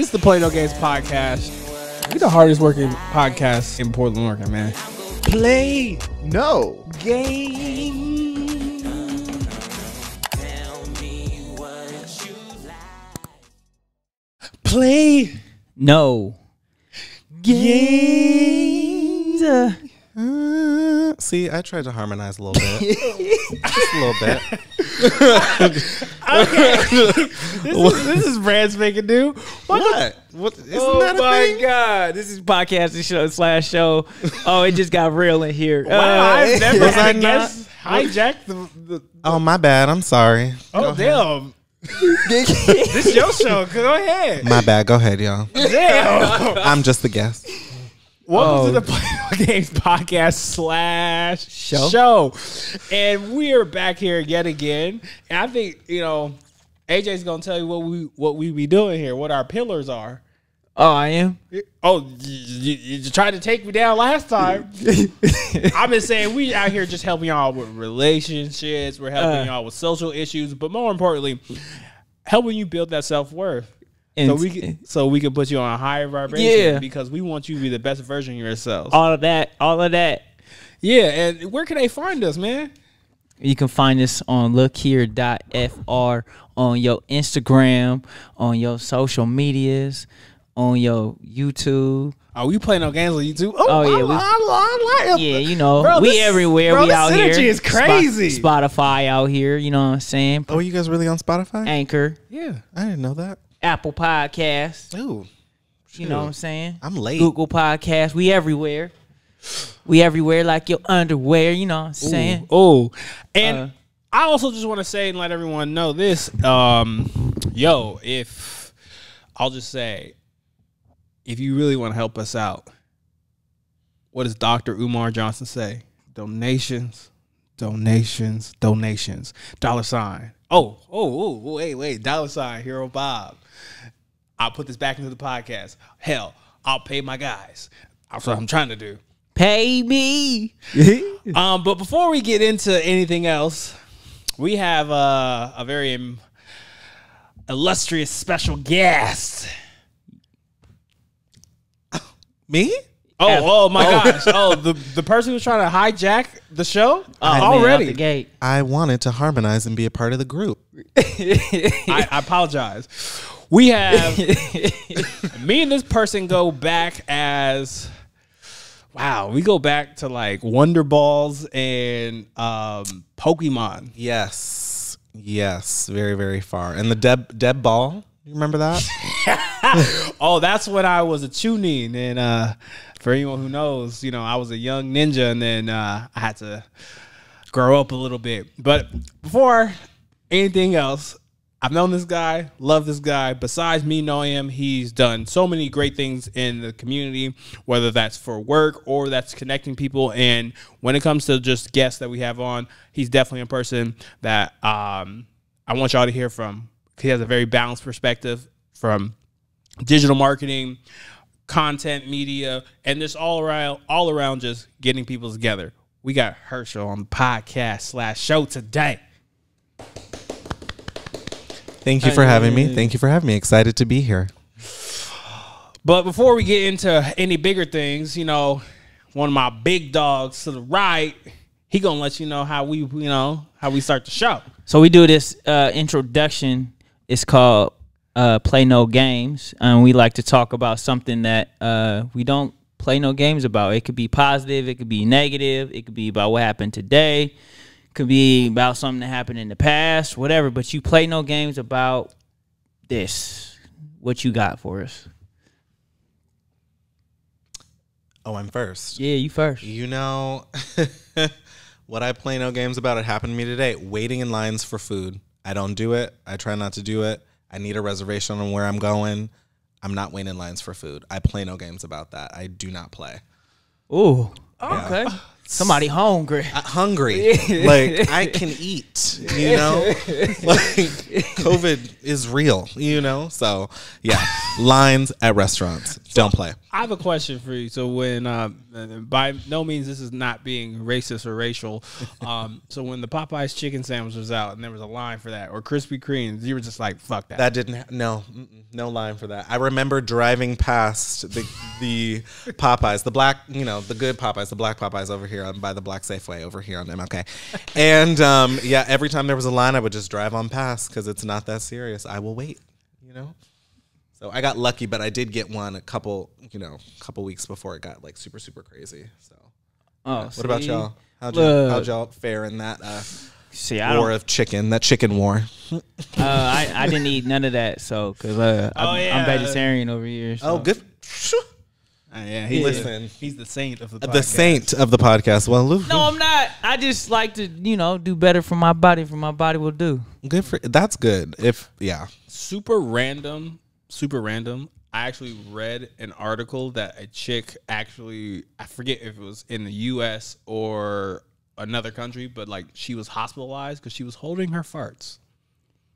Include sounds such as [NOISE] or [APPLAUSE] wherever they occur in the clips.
This is the Play No Games podcast. We the hardest working podcast in Portland, Oregon, man. Play no. Game. Play No. games. Uh, See, I tried to harmonize a little bit. [LAUGHS] Just a little bit. [LAUGHS] This is, this is brand spanking new. What? What? Isn't oh that a my thing? god! This is podcasting show slash show. Oh, it just got real in here. Wow, Uh, I've never was had I a guest hijack the, the Oh, my bad. I'm sorry. Oh damn! [LAUGHS] this is your show. Go ahead. My bad. Go ahead, y'all. Damn. I'm just the guest. Welcome Oh. to the [LAUGHS] Play Games podcast slash Show. show, and we are back here yet again. And I think you know AJ's gonna tell you what we what we be doing here, what our pillars are. oh, I am. Oh, you, you, you tried to take me down last time. [LAUGHS] I've been saying we out here just helping y'all with relationships. We're helping Uh. y'all with social issues, but more importantly, helping you build that self worth. And So we can, so we can put you on a higher vibration. Yeah. because we want you to be the best version of yourselves. all of that, all of that. yeah, and where can they find us, man? You can find us on lookhere.fr on your Instagram, on your social medias, on your YouTube. Oh, we play no games on YouTube. Oh, Oh, yeah, I, we- I, I, I like. Yeah, you know, Bro, we this- everywhere. bro, we this out synergy here. is crazy. Spot- Spotify out here. You know what I'm saying? Oh, you guys really on Spotify? Anchor, yeah. I didn't know that. Apple Podcasts. Ooh. You know what I'm saying? I'm late. Google Podcast. We everywhere. We everywhere like your underwear. You know what I'm saying? Oh, and Uh, I also just want to say and let everyone know this. Um, yo, if I'll just say, if you really want to help us out, what does Dr. Umar Johnson say? Donations, donations, donations. Dollar sign. Oh, oh, oh, wait, wait. Dollar sign. Hero Bob. I'll put this back into the podcast. Hell, I'll pay my guys. That's what I'm trying to do. Pay me. [LAUGHS] Um, but before we get into anything else, we have uh, a very um, illustrious special guest. [LAUGHS] Me? Oh, oh my gosh! Oh, the the person who's trying to hijack the show Oh, man, out already. the gate. I wanted to harmonize and be a part of the group. [LAUGHS] I, I apologize. We have [LAUGHS] me and this person go back as wow. We go back to like Wonder Balls and um, Pokemon. Yes. Yes. Very, very far. And the Deb Deb Ball. You remember that? [LAUGHS] [LAUGHS] Oh, that's when I was a tuning, and uh, for anyone who knows, you know, I was a young ninja, and then uh, I had to grow up a little bit. But before anything else, I've known this guy, love this guy. Besides me knowing him, he's done so many great things in the community, whether that's for work or that's connecting people. And when it comes to just guests that we have on, he's definitely a person that um, I want y'all to hear from. He has a very balanced perspective from digital marketing, content media, and this all around all around just getting people together. We got Herschel on the podcast slash show today. Thank you for having me. Thank you for having me. Excited to be here. But before we get into any bigger things, you know, one of my big dogs to the right, he gonna let you know how we, you know, how we start the show. So we do this uh, introduction. It's called uh, "Play No Games," and we like to talk about something that uh, we don't play no games about. It could be positive, it could be negative, it could be about what happened today, it could be about something that happened in the past, whatever. But you play no games about this. What you got for us? Oh, I'm first. Yeah, you first. You know [LAUGHS] what I play no games about? It happened to me today. Waiting in lines for food. I don't do it. I try not to do it. I need a reservation on where I'm going. I'm not waiting in lines for food. I play no games about that. I do not play. Ooh, oh, okay. [LAUGHS] Somebody hungry. Uh, hungry. [LAUGHS] like I can eat, you know? [LAUGHS] like COVID is real, you know? So, yeah, lines at restaurants. Don't play. I have a question for you. So when, uh, by no means this is not being racist or racial. [LAUGHS] Um, so when the Popeyes chicken sandwich was out and there was a line for that, or Krispy Kremes, you were just like, "Fuck that." That didn't. Ha- no, no line for that. I remember driving past the the [LAUGHS] Popeyes, the black, you know, the good Popeyes, the black Popeyes over here on, by the Black Safeway over here on MLK, and um, yeah, every time there was a line, I would just drive on past because it's not that serious. I will wait, you know. So I got lucky, but I did get one a couple, you know, a couple weeks before it got like super super crazy. So Oh, what about y'all? How'd y'all, Look. how'd y'all fare in that uh, See, I war of chicken? That chicken war. Uh, I, I didn't eat none of that, so because uh, I'm, Oh, yeah. I'm vegetarian over here. So. Oh, good. Uh, yeah, he's Listen. the, he's the saint of the The podcast. saint of the podcast. Well, Lou, No, I'm not. I just like to, you know, do better for my body. For my body will do. good for that's good. If yeah, super random, super random. I actually read an article that a chick actually, I forget if it was in the US or another country, but like she was hospitalized because she was holding her farts.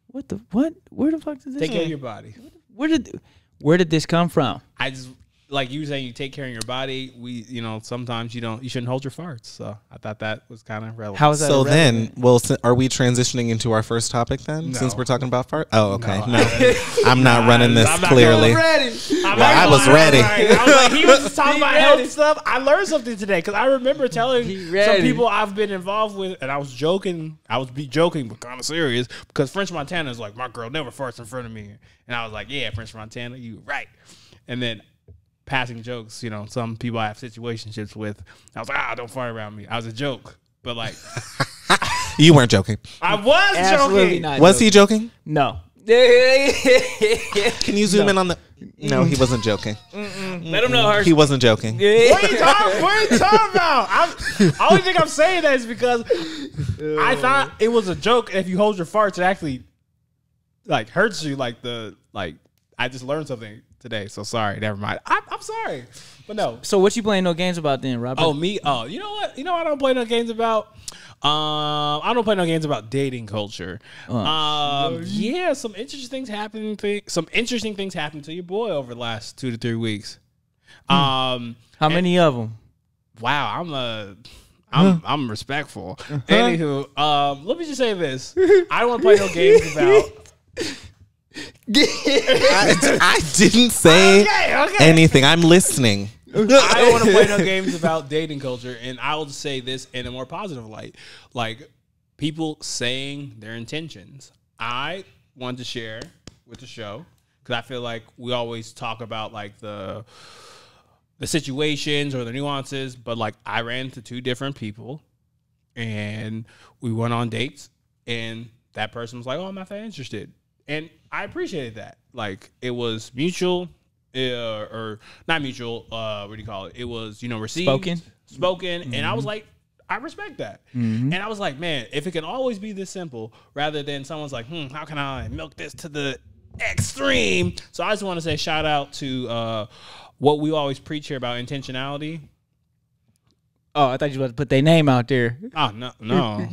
What the what? Where the fuck did this? Take care of your body. Where did where did this come from? I just, like you saying, you take care of your body. We, you know, sometimes you don't, you shouldn't hold your farts. So I thought that was kind of relevant. How is that? so irrelevant? then, well, are we transitioning into our first topic then? No. Since we're talking about fart. Oh, okay. No, No, I- [LAUGHS] I'm not running this I'm not clearly. ready. I'm Well, I was gonna lie, ready. like, I was like, he was talking [LAUGHS] He about ready. healthy stuff. I learned something today because I remember telling some people I've been involved with, and I was joking. I was be joking, but kind of serious because French Montana is like, my girl never farts in front of me, and I was like, yeah, French Montana, you right. And then passing jokes, you know, some people I have situationships with, I was like, ah, don't fart around me. I was a joke, but like, [LAUGHS] You weren't joking. I was Absolutely joking. not. Was he joking? No. [LAUGHS] Can you zoom in on the? No, he wasn't joking. Let him know, Hersh. He wasn't joking. What are you talking, what are you talking about? I'm, I only think I'm saying that is because I thought it was a joke. If you hold your farts, it actually like hurts you. Like the like. I just learned something today, so sorry. Never mind. I'm, I'm sorry, but no. So what you playing no games about then, Robert? Oh me. Oh, you know what? You know what I don't play no games about. Um, I don't play no games about dating culture. Um, yeah, some interesting things happening. To, some interesting things happened to your boy over the last two to three weeks. Um, How many of them? wow, I'm a. I'm I'm respectful. Anywho, um, let me just say this: I don't want to play no games [LAUGHS] about. I, I didn't say Okay, okay. anything. I'm listening. I don't want to play no games about dating culture, and I will say this in a more positive light, like people saying their intentions. I want to share with the show because I feel like we always talk about like the the situations or the nuances, but like I ran into two different people, and we went on dates, and that person was like, "Oh, I'm not that interested," and I appreciated that. Like it was mutual, uh, or not mutual. Uh, what do you call it? It was you know received, Spoken? spoken, and I was like. I respect that. And I was like, man, if it can always be this simple rather than someone's like, hmm, how can I milk this to the extreme? So I just want to say shout out to uh, what we always preach here about intentionality. Oh, I thought you were about to put their name out there. Oh, no, no.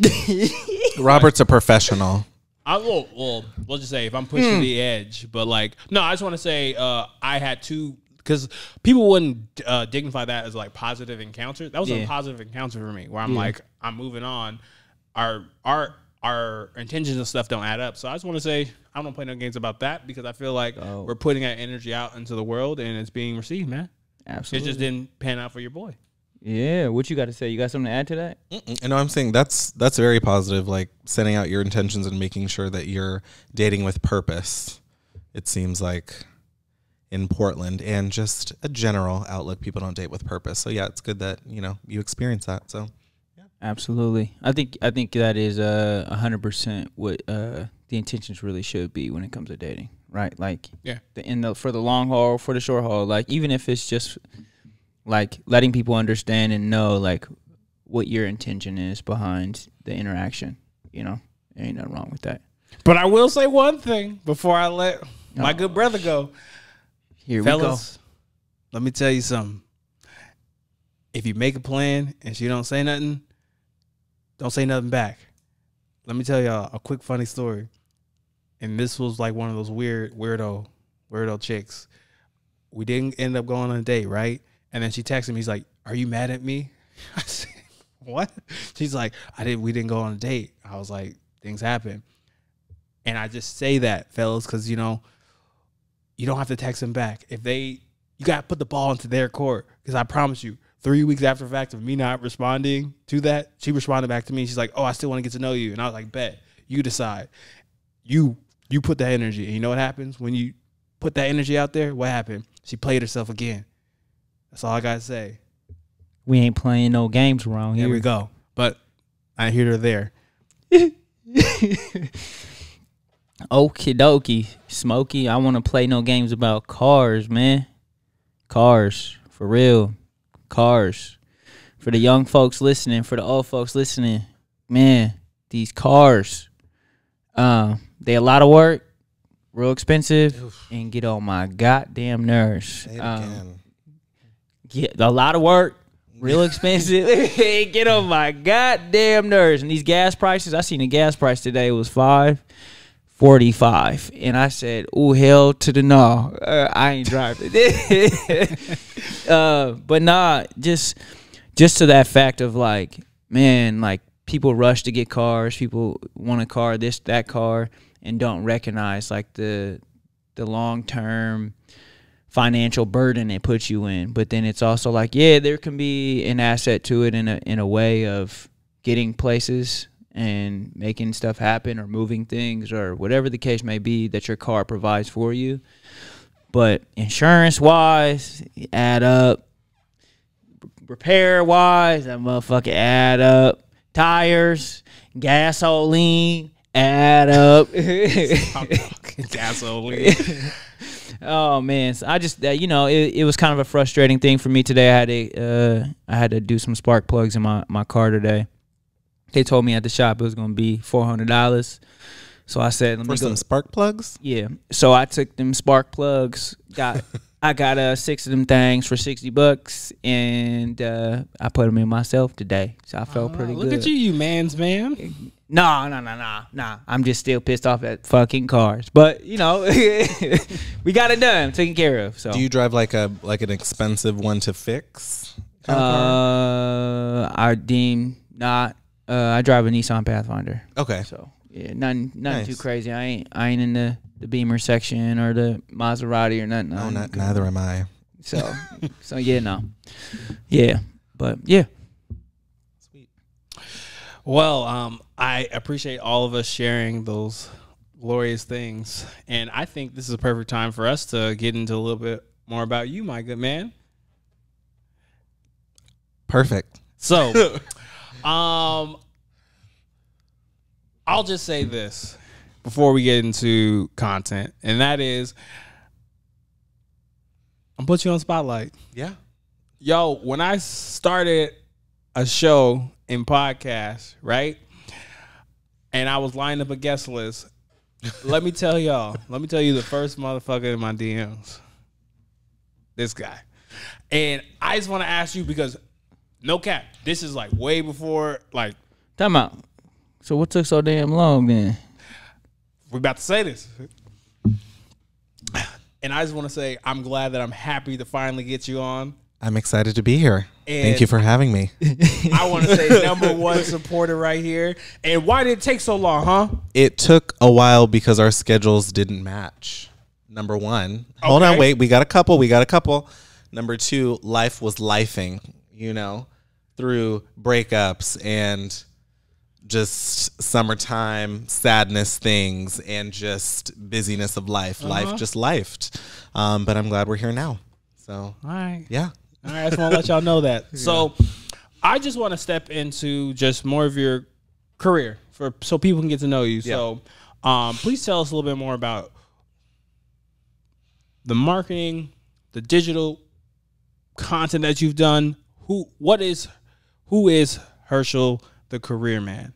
[LAUGHS] Robert's a professional. I will. Well, we'll just say if I'm pushing Hmm. the edge, but like, no, I just want to say uh, I had two because people wouldn't uh, dignify that as like positive encounter. That was Yeah. a positive encounter for me, where I'm like, I'm moving on. Our our our intentions and stuff don't add up. So I just want to say I don't play no games about that because I feel like Oh. we're putting that energy out into the world and it's being received, man. Absolutely, It just didn't pan out for your boy. Yeah. What you got to say? You got something to add to that? You know, I'm saying that's that's very positive. Like setting out your intentions and making sure that you're dating with purpose. It seems like in Portland and just a general outlook, people don't date with purpose. So yeah, it's good that you know you experience that. So yeah, Absolutely. I think I think that is uh, a hundred percent what uh, the intentions really should be when it comes to dating, right? Like Yeah. the in the for the long haul, for the short haul, like even if it's just like letting people understand and know like what your intention is behind the interaction. You know, there ain't nothing wrong with that. But I will say one thing before I let my Oh. good brother go. Here we go. Let me tell you something. If you make a plan and she don't say nothing, don't say nothing back. Let me tell y'all a quick funny story. And this was like one of those weird weirdo weirdo chicks. we didn't end up going on a date, right? And then she texts him. He's like, "Are you mad at me?" [LAUGHS] I said, "What?" She's like, "I didn't. We didn't go on a date." I was like, "Things happen," and I just say that, fellas, because you know, you don't have to text them back if they. You got to put the ball into their court because I promise you, three weeks after the fact of me not responding to that, she responded back to me. She's like, "Oh, I still want to get to know you," and I was like, "Bet you decide. You you put that energy, and you know what happens when you put that energy out there? What happened? She played herself again. That's all I gotta say. We ain't playing no games around here. Here we go. But I hear her there. [LAUGHS] Okie dokie. Smokey, I want to play no games about cars, man. Cars. For real. Cars. For the young folks listening, for the old folks listening, man, these cars. Um, they a lot of work, real expensive, and get on my goddamn nerves. Um. Get a lot of work, real [LAUGHS] expensive. [LAUGHS] get on my goddamn nerves. And these gas prices, I seen the gas price today was five forty five, and I said, "Oh hell to the no, uh, I ain't driving." [LAUGHS] uh, but nah, just just to that fact of like, man, like people rush to get cars, people want a car, this that car, and don't recognize like the the long term financial burden it puts you in. But then it's also like, yeah, there can be an asset to it in a in a way of getting places and making stuff happen or moving things or whatever the case may be that your car provides for you. But insurance wise, add up. Repair wise, that motherfucker add up. Tires, gasoline, add up. [LAUGHS] Gasoline. [LAUGHS] Oh man, so I just uh, you know it, it was kind of a frustrating thing for me today. I had to uh, I had to do some spark plugs in my, my car today. They told me at the shop it was gonna be four hundred dollars, so I said let For me go. some spark plugs? Yeah, so I took them spark plugs. Got [LAUGHS] I got uh six of them things for sixty bucks, and uh, I put them in myself today. So I felt pretty Oh, Look good. at you, you man's man. No, no, no, no, no. I'm just still pissed off at fucking cars, but you know [LAUGHS] we got it done, taken care of. So Do you drive like a like an expensive one to fix? kind of? Uh, I deem not. Uh, I drive a Nissan Pathfinder, okay. so yeah, nothing, nothing too crazy. I ain't, I ain't in the the Beamer section or the Maserati or nothing. No, not, neither am I. So, so yeah, no, yeah, but yeah. Well, um, I appreciate all of us sharing those glorious things, and I think this is a perfect time for us to get into a little bit more about you, my good man. Perfect. So, [LAUGHS] um, I'll just say this before we get into content, and that is, I'm put you on spotlight. Yeah. Yo, when I started a show in podcast, right? And I was lining up a guest list. let me tell y'all, let me tell you the first motherfucker in my DMs. This guy. And I just want to ask you because no cap, this is like way before like time out. So what took so damn long then? we're about to say this. And I just want to say I'm glad that I'm happy to finally get you on. I'm excited to be here. And- Thank you for having me. [LAUGHS] I want to say number one supporter right here. And why did it take so long, huh? It took a while because our schedules didn't match. Number one. Hold on, wait. We got a couple. We got a couple. Number two, life was lifing, you know, through breakups and just summertime sadness things and just busyness of life. Life just lifed. Um, but I'm glad we're here now. So, All right. yeah. All right, I just want to let y'all know that. [LAUGHS] So, I just want to step into just more of your career for so people can get to know you. So, um, please tell us a little bit more about the marketing, the digital content that you've done. Who, what is, who is Herschel, the career man?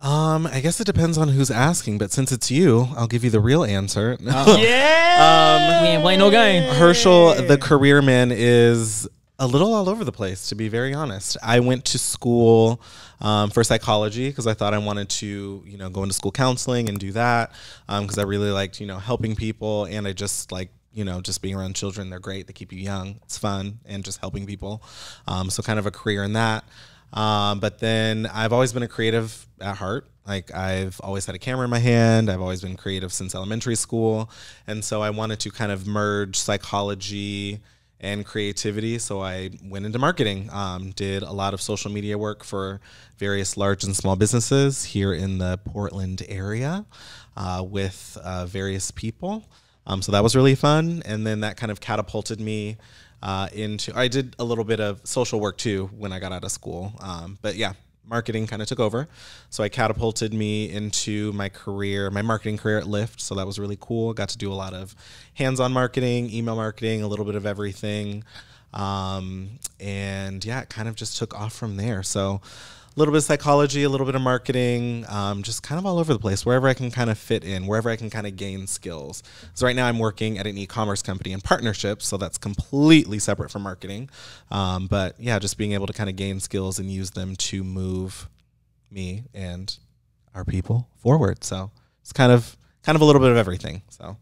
Um, I guess it depends on who's asking, but since it's you, I'll give you the real answer. [LAUGHS] Yeah. We ain't playing no game. Herschel, the career man, is a little all over the place, to be very honest. I went to school um, for psychology because I thought I wanted to, you know, go into school counseling and do that because I really liked, you know, helping people, and I just like you know, just being around children. They're great. They keep you young. It's fun and just helping people. Um, so kind of a career in that. Um, but then I've always been a creative at heart. Like I've always had a camera in my hand. I've always been creative since elementary school, and so I wanted to kind of merge psychology and creativity. So I went into marketing. Um, did a lot of social media work for various large and small businesses here in the Portland area uh, with uh, various people. Um, so that was really fun, and then that kind of catapulted me uh, into. I did a little bit of social work too when I got out of school, um, but yeah, marketing kind of took over. So I catapulted me into my career, my marketing career at Lyft. So that was really cool. Got to do a lot of hands-on marketing, email marketing, a little bit of everything, um, and yeah, it kind of just took off from there. So little bit of psychology, a little bit of marketing, um, just kind of all over the place, wherever I can kind of fit in, wherever I can kind of gain skills. So right now I'm working at an e-commerce company in partnerships, so that's completely separate from marketing. Um, but yeah, just being able to kind of gain skills and use them to move me and our people forward. So it's kind of kind of a little bit of everything. So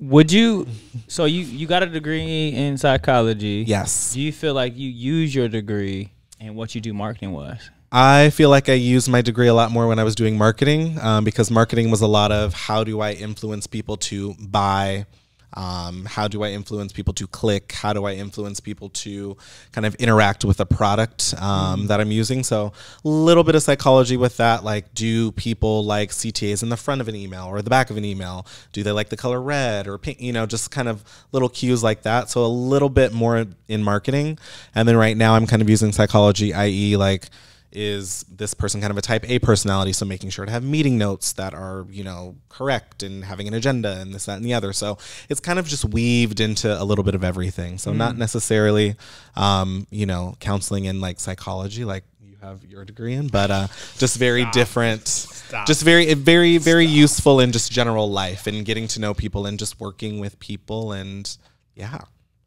Would you? So you you got a degree in psychology. yes. Do you feel like you use your degree and what you do marketing wise? I feel like I used my degree a lot more when I was doing marketing um, because marketing was a lot of how do I influence people to buy, um, how do I influence people to click, how do I influence people to kind of interact with a product um, that I'm using. So a little bit of psychology with that, like do people like CTAs in the front of an email or the back of an email? Do they like the color red or pink? You know, just kind of little cues like that. So a little bit more in marketing, and then right now I'm kind of using psychology, i.e., like is this person kind of a type A personality? So making sure to have meeting notes that are, you know, correct and having an agenda and this, that, and the other. So it's kind of just weaved into a little bit of everything. So not necessarily, um, you know, counseling and like psychology, like you have your degree in, but uh, just very different, just very, very, very useful in just general life and getting to know people and just working with people and yeah.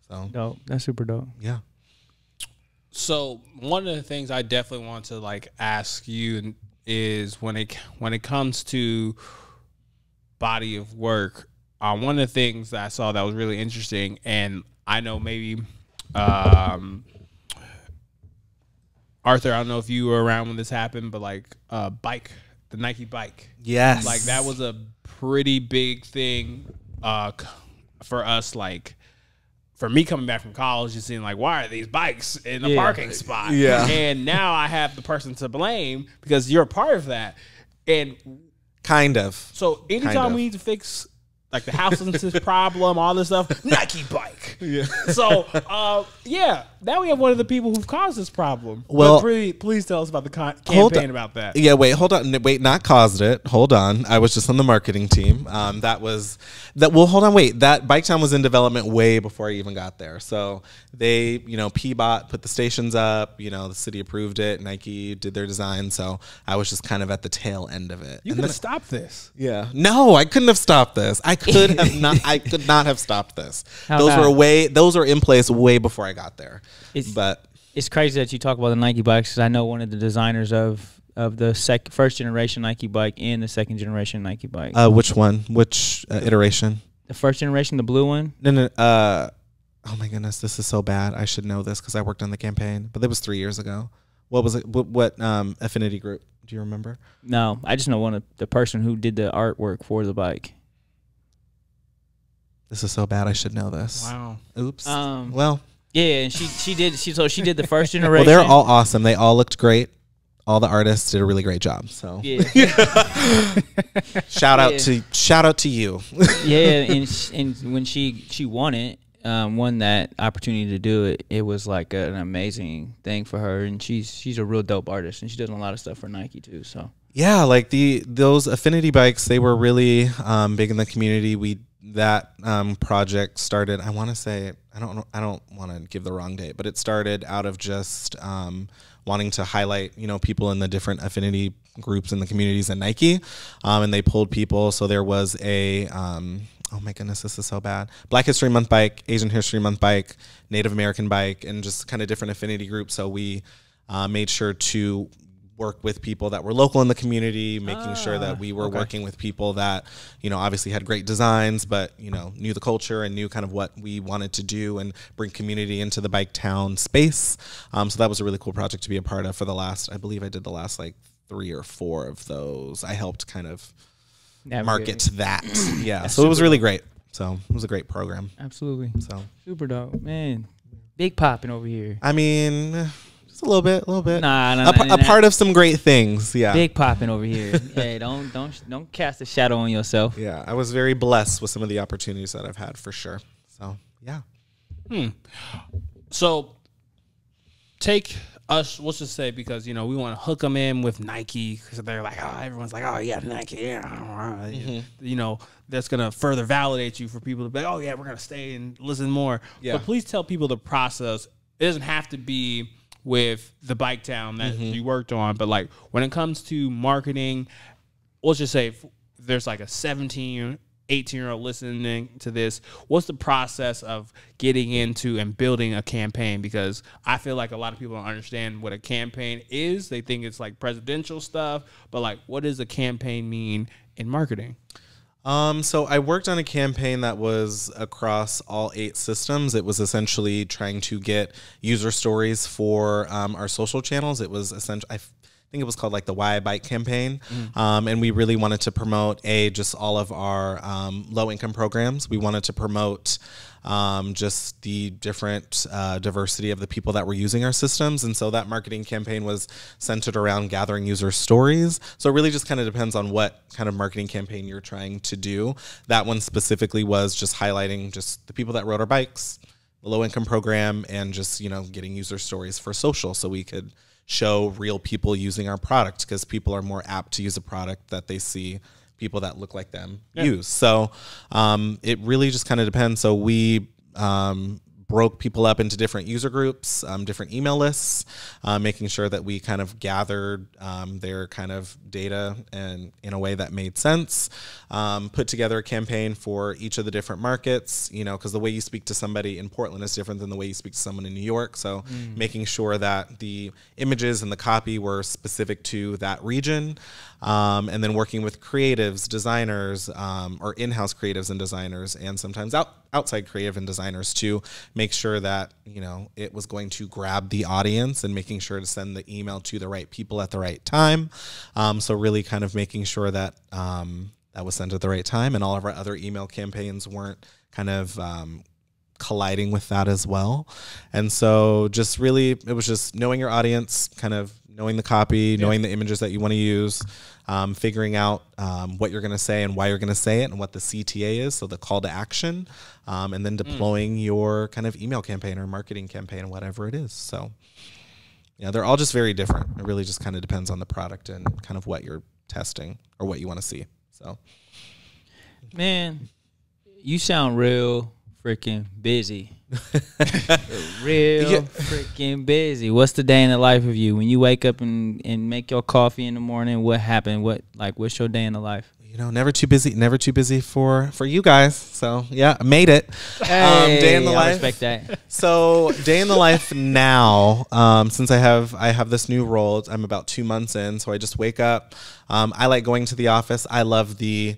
So Dope. That's super dope. yeah. So one of the things I definitely want to like ask you is when it when it comes to body of work. Uh, one of the things that I saw that was really interesting, and I know maybe um, Arthur, I don't know if you were around when this happened, but like uh, bike, the Nike bike. Yes. like that was a pretty big thing uh for us like for me coming back from college and seeing like why are these bikes in the Yeah. parking spot Yeah. [LAUGHS] and now i have the person to blame because you're a part of that and kind of. so anytime Kind of. we need to fix like the house assistance problem all this stuff nike bike yeah [LAUGHS] so uh yeah now we have one of the people who've caused this problem Well- but please, please tell us about the con- Hold campaign on. about that Yeah, wait, hold on. Wait, not caused it. Hold on. I was just on the marketing team. Um, that was that. Well, hold on. Wait, that Bike Town was in development way before I even got there. So they, you know, PBOT put the stations up. You know, the city approved it. Nike did their design. So I was just kind of at the tail end of it. you could then- have stopped this yeah. No, I couldn't have stopped this. I could [LAUGHS] have not. I could not have stopped this. How those not? Were way. Those were in place way before I got there. It's- but It's crazy that you talk about the Nike bikes because I know one of the designers of of the sec- first generation Nike bike and the second generation Nike bike. uh, which one? Which uh, iteration? the first generation, the blue one. No, no. Uh, oh my goodness, this is so bad. I should know this because I worked on the campaign, but that was three years ago. What was it? What, what um, affinity group? Do you remember? No, I just know one of the person who did the artwork for the bike. This is so bad. I should know this. wow Oops. Um, well, Yeah, and she she did she so she did the first [LAUGHS] generation. well, they're all awesome. They all looked great. All the artists did a really great job. So yeah [LAUGHS] shout out Yeah. to shout out to you. yeah, and [LAUGHS] sh- and when she she won it, um, won that opportunity to do it, it was like an amazing thing for her, and she's she's a real dope artist, and she does a lot of stuff for Nike too. So Yeah, like the those affinity bikes, they were really um, big in the community. We that um, project started. I want to say I don't. I don't want to give the wrong date, but it started out of just um, wanting to highlight you know people in the different affinity groups in the communities at Nike, um, and they pulled people. So there was a um, oh my goodness, this is so bad. Black History Month bike, Asian History Month bike, Native American bike, and just kind of different affinity groups. So we uh, made sure to work with people that were local in the community, making sure Ah, that we were working with people that, you know, obviously had great designs, but, you know, knew the culture and knew kind of what we wanted to do and bring community into the bike town space. Um, so that was a really cool project to be a part of for the last, I believe I did the last like three or four of those. I helped kind of market that. [CLEARS THROAT] yeah. So it was really great. So it was a great program. Absolutely. So, Super dope. Man. Big popping over here. I mean, just a little bit, a little bit. Nah, nah, a, nah, pa- nah, a part of some great things. Yeah. Big popping over here. [LAUGHS] hey, don't don't don't cast a shadow on yourself. Yeah. I was very blessed with some of the opportunities that I've had for sure. So, yeah. Hmm. So take us, let's just say, because you know we want to hook them in with Nike because they're like, oh, everyone's like, oh yeah, Nike, yeah, you know, that's gonna further validate you for people to be, like, oh yeah, we're gonna stay and listen more. Yeah. But please tell people the process. It doesn't have to be with the bike town that mm-hmm. you worked on, but like when it comes to marketing, let's just say there's like a 17 18 year old listening to this what's the process of getting into and building a campaign? Because i feel like a lot of people don't understand what a campaign is. They think it's like presidential stuff but like what does a campaign mean in marketing Um, so I worked on a campaign that was across all eight systems. It was essentially trying to get user stories for um, our social channels. It was essentially, I think it was called like the Why I Bike campaign. Um, and we really wanted to promote a just all of our um, low income programs. We wanted to promote um, just the different uh, diversity of the people that were using our systems. And so that marketing campaign was centered around gathering user stories. So it really just kind of depends on what kind of marketing campaign you're trying to do. That one specifically was just highlighting just the people that rode our bikes, the low income program, and just, you know, getting user stories for social so we could show real people using our product because people are more apt to use a product that they see people that look like them use. So um, it really just kind of depends. So we um, broke people up into different user groups, um, different email lists, uh, making sure that we kind of gathered um, their kind of data and in a way that made sense. Um, put together a campaign for each of the different markets, you know, because the way you speak to somebody in Portland is different than the way you speak to someone in New York. So making sure that the images and the copy were specific to that region. Um, and then working with creatives, designers, um, or in-house creatives and designers, and sometimes out, outside creative and designers to make sure that you know it was going to grab the audience and making sure to send the email to the right people at the right time. Um, so really, kind of making sure that um, that was sent at the right time, and all of our other email campaigns weren't kind of um, colliding with that as well. And so just really it was just knowing your audience, kind of knowing the copy, knowing the images that you want to use, um, figuring out um, what you're going to say and why you're going to say it and what the CTA is, so the call to action, um, and then deploying your kind of email campaign or marketing campaign whatever it is. So yeah, they're all just very different. It really just kind of depends on the product and kind of what you're testing or what you want to see. So Man, you sound real freaking busy. [LAUGHS] real Yeah. freaking busy. What's the day in the life of you? When you wake up and, and make your coffee in the morning, what happened? What like what's your day in the life? you know, never too busy, never too busy for for you guys. So yeah, I made it. um, day in the Hey, I life. respect that. [LAUGHS] So day in the life now, um, since I have I have this new role, I'm about two months in. So I just wake up. Um, I like going to the office. I love the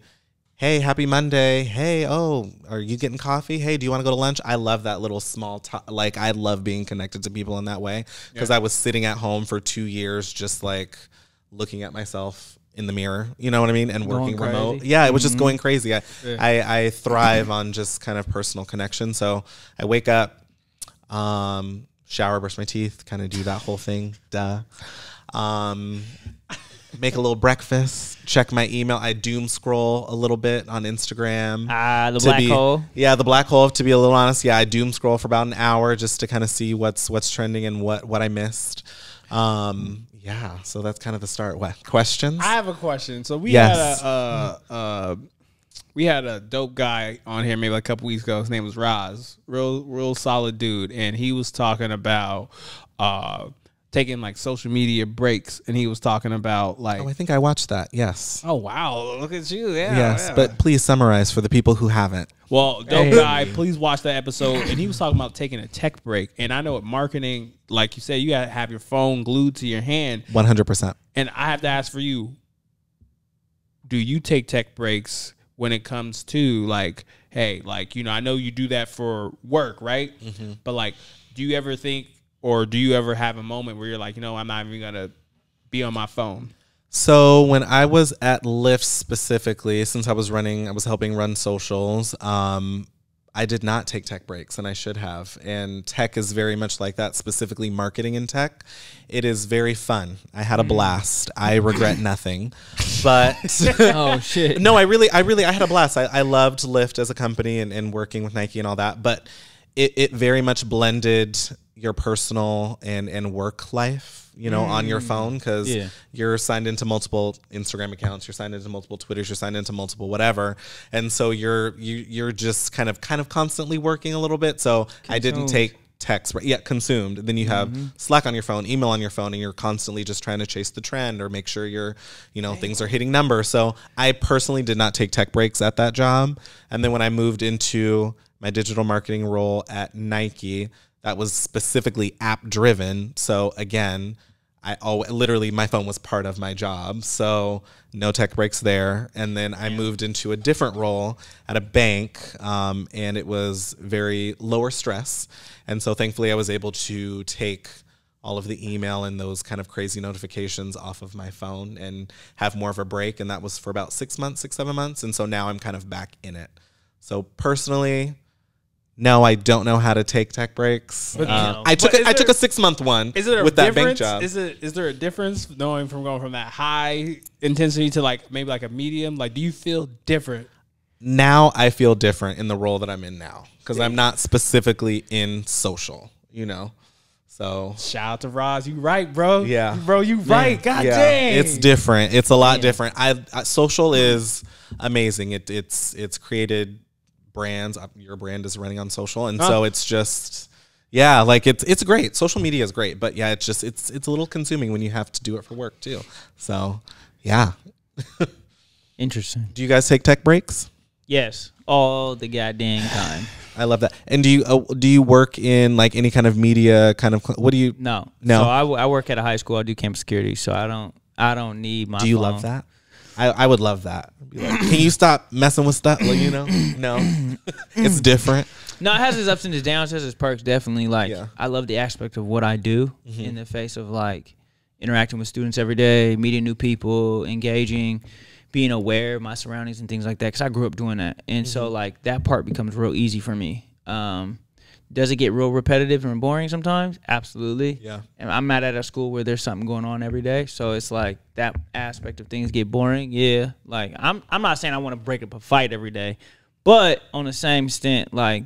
hey, happy Monday. Hey, oh, are you getting coffee? Hey, do you want to go to lunch? I love that little small t- like I love being connected to people in that way because I was sitting at home for two years just like looking at myself in the mirror, you know what I mean, and working remote. Yeah, it was just going crazy. I, I I thrive on just kind of personal connection. So I wake up, um, shower, brush my teeth, kind of do that whole thing. Duh. Um, make a little breakfast, check my email. I doom scroll a little bit on Instagram. Ah, the black be- hole. Yeah, the black hole. To be a little honest, yeah, I doom scroll for about an hour just to kind of see what's what's trending and what what I missed. Um, yeah, so that's kind of the start. What questions? I have a question. So we Yes. had a uh, uh, we had a dope guy on here maybe like a couple weeks ago. His name was Roz, real real solid dude, and he was talking about uh, taking like social media breaks, and he was talking about like, Oh, I think I watched that. Yes. oh wow, look at you, yeah, yes, yeah. but please summarize for the people who haven't. Well, dope Hey. guy, please watch that episode. And he was talking about taking a tech break. And I know with marketing, like you said, you gotta have your phone glued to your hand. One hundred percent. And I have to ask for you: Do you take tech breaks when it comes to like, hey, like you know, I know you do that for work, right? Mm-hmm. But like, do you ever think, or do you ever have a moment where you're like, you know, I'm not even gonna be on my phone? So when I was at Lyft specifically, since I was running, I was helping run socials. Um, I did not take tech breaks, and I should have. And tech is very much like that, specifically marketing in tech. It is very fun. I had a blast. I regret nothing, but [LAUGHS] oh shit. [LAUGHS] no, I really, I really, I had a blast. I, I loved Lyft as a company and, and working with Nike and all that, but it, it very much blended your personal and, and work life, you know, on your mm. phone because Yeah. you're signed into multiple Instagram accounts, you're signed into multiple Twitters, you're signed into multiple whatever, and so you're you you're just kind of kind of constantly working a little bit. So I didn't take text right yeah consumed. Then you have mm-hmm. slack on your phone email on your phone and you're constantly just trying to chase the trend or make sure you're you know things are hitting numbers. So i personally did not take tech breaks at that job. And then when i moved into my digital marketing role at nike that was specifically app driven so again I always literally my phone was part of my job, so no tech breaks there. And then I moved into a different role at a bank, um, and it was very lower stress. And so thankfully, I was able to take all of the email and those kind of crazy notifications off of my phone and have more of a break. And that was for about six months, six seven months. And so now I'm kind of back in it. So personally. No, I don't know how to take tech breaks. But- Uh, I took a, I took a six month one Is a with that bank job. Is it is there a difference knowing from going from that high intensity to like maybe like a medium? Like, do you feel different? now I feel different in the role that I'm in now because I'm not specifically in social, you know. So Shout out to Roz, you right, bro. Yeah. bro, you right. God yeah, dang, it's different. It's a lot different. I, I social is amazing. It, it's it's created brands. Uh, Your brand is running on social, and so it's just yeah, like it's it's great. Social media is great, but yeah, it's just it's it's a little consuming when you have to do it for work too. So yeah, [LAUGHS] Interesting. do you guys take tech breaks? Yes. All the goddamn time. [SIGHS] I love that. And do you uh, do you work in like any kind of media kind of? What do you No. No. So I, w- I work at a high school. I do campus security. So I don't I don't need my do you phone. love that? I, I would love that. Be like, Can you stop messing with stuff? Well, you know, [COUGHS] no, it's different. No, it has its ups and its downs, it has its perks. Definitely, like Yeah. I love the aspect of what I do in the face of like interacting with students every day, meeting new people, engaging, being aware of my surroundings and things like that. Because I grew up doing that, and so like that part becomes real easy for me. Um, does it get real repetitive and boring sometimes? Absolutely. Yeah. And I'm at at a school where there's something going on every day, so it's like that aspect of things get boring. Yeah. Like I'm I'm not saying I want to break up a fight every day, but on the same stint, like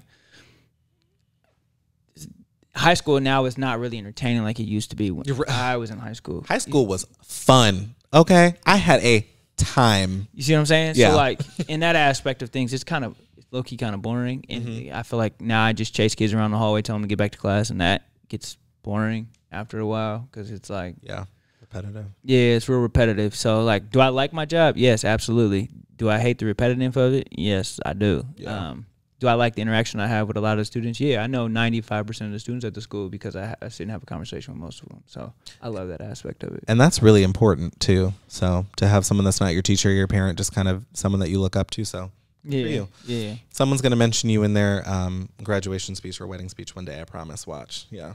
high school now is not really entertaining like it used to be when You're. I was in high school. [SIGHS] High school was fun. Okay, I had a time. You see what I'm saying? Yeah. So like in that aspect of things, it's kind of low key kind of boring, and Mm-hmm. I feel like now I just chase kids around the hallway, tell them to get back to class, and that gets boring after a while because it's like Yeah, repetitive. yeah, it's real repetitive. So like, do I like my job? Yes, absolutely. Do I hate the repetitive of it? Yes, I do. Yeah. Um, do I like the interaction I have with a lot of students? Yeah, I know 95% of the students at the school because I, ha- I sit and have a conversation with most of them. So I love that aspect of it. And that's really important too. So to have someone that's not your teacher, your parent, just kind of someone that you look up to. So Yeah, you. yeah. someone's gonna mention you in their um, graduation speech or wedding speech one day. I promise. Watch. Yeah.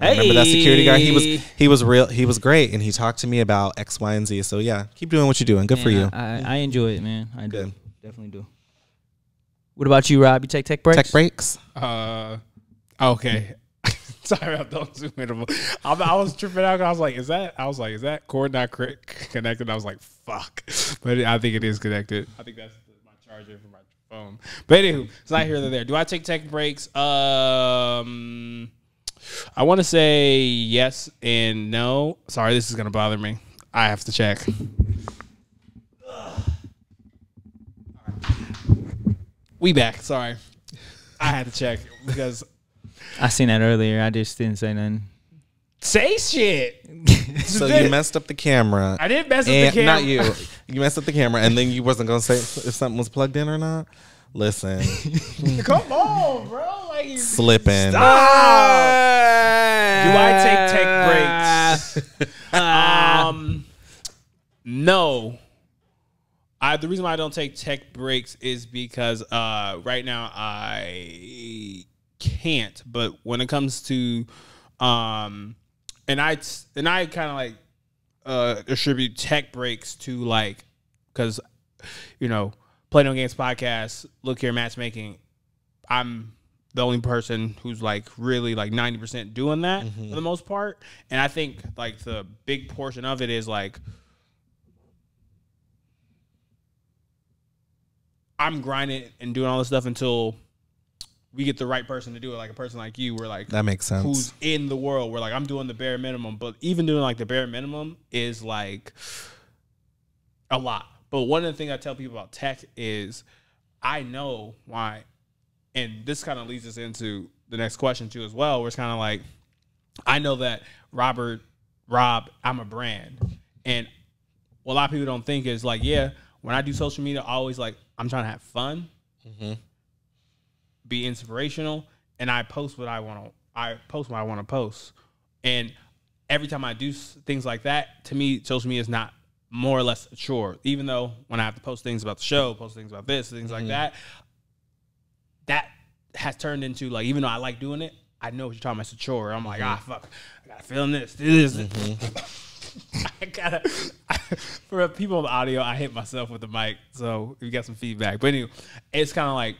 I remember that security guy. He was he was real. He was great, and he talked to me about X, Y, and Z. So yeah, keep doing what you're doing. Good for you. I, I enjoy it, man. I do. Definitely do. What about you, Rob? You take tech breaks? Tech breaks. Uh, okay. [LAUGHS] Sorry, I don't zoom in. I, I was tripping out. 'cause I was like, "Is that?" I was like, "Is that cord not cr- connected?" I was like, "Fuck!" But I think it is connected. I think that's the, my charger for my phone. But anywho, it's not here or there. Do I take tech breaks? Um, I want to say yes and no. Sorry, this is gonna bother me. I have to check. We back. Sorry, I had to check because I seen that earlier. I just didn't say nothing. Say shit. [LAUGHS] So you messed up the camera. I didn't mess and the camera. not you. [LAUGHS] You messed up the camera, and then you wasn't gonna say if something was plugged in or not. Listen, [LAUGHS] Come on, bro. Like, slipping. Stop Do I take tech breaks? um, no. I the reason why I don't take tech breaks is because uh, right now I can't. But when it comes to, um, and I and I kind of like uh, attribute tech breaks to like because you know play no games podcast look here matchmaking i'm the only person who's like really like 90% doing that for the most part. And i think like the big portion of it is like i'm grinding and doing all this stuff until we get the right person to do it like a person like you where like That makes sense. who's in the world where like I'm doing the bare minimum, but even doing like the bare minimum is like a lot. But one of the things I tell people about tech is I know why, and this kind of leads us into the next question too as well, where it's kind of like I know that Robert, Rob, I'm a brand, and what a lot of people don't think is like, yeah, when I do social media, I always like I'm trying to have fun, mm-hmm. Be inspirational, and I post what I want to. I post what I want to post, and every time I do things like that, to me, social media is not more or less a chore. Even though when I have to post things about the show, post things about this, things like mm-hmm. that, that has turned into like even though I like doing it, I know what you're talking about. It's a chore. I'm like, mm-hmm. ah, fuck, I gotta film this. This is. Mm-hmm. [LAUGHS] I gotta. [LAUGHS] for people on the audio, I hit myself with the mic, so we got some feedback. But anyway, it's kind of like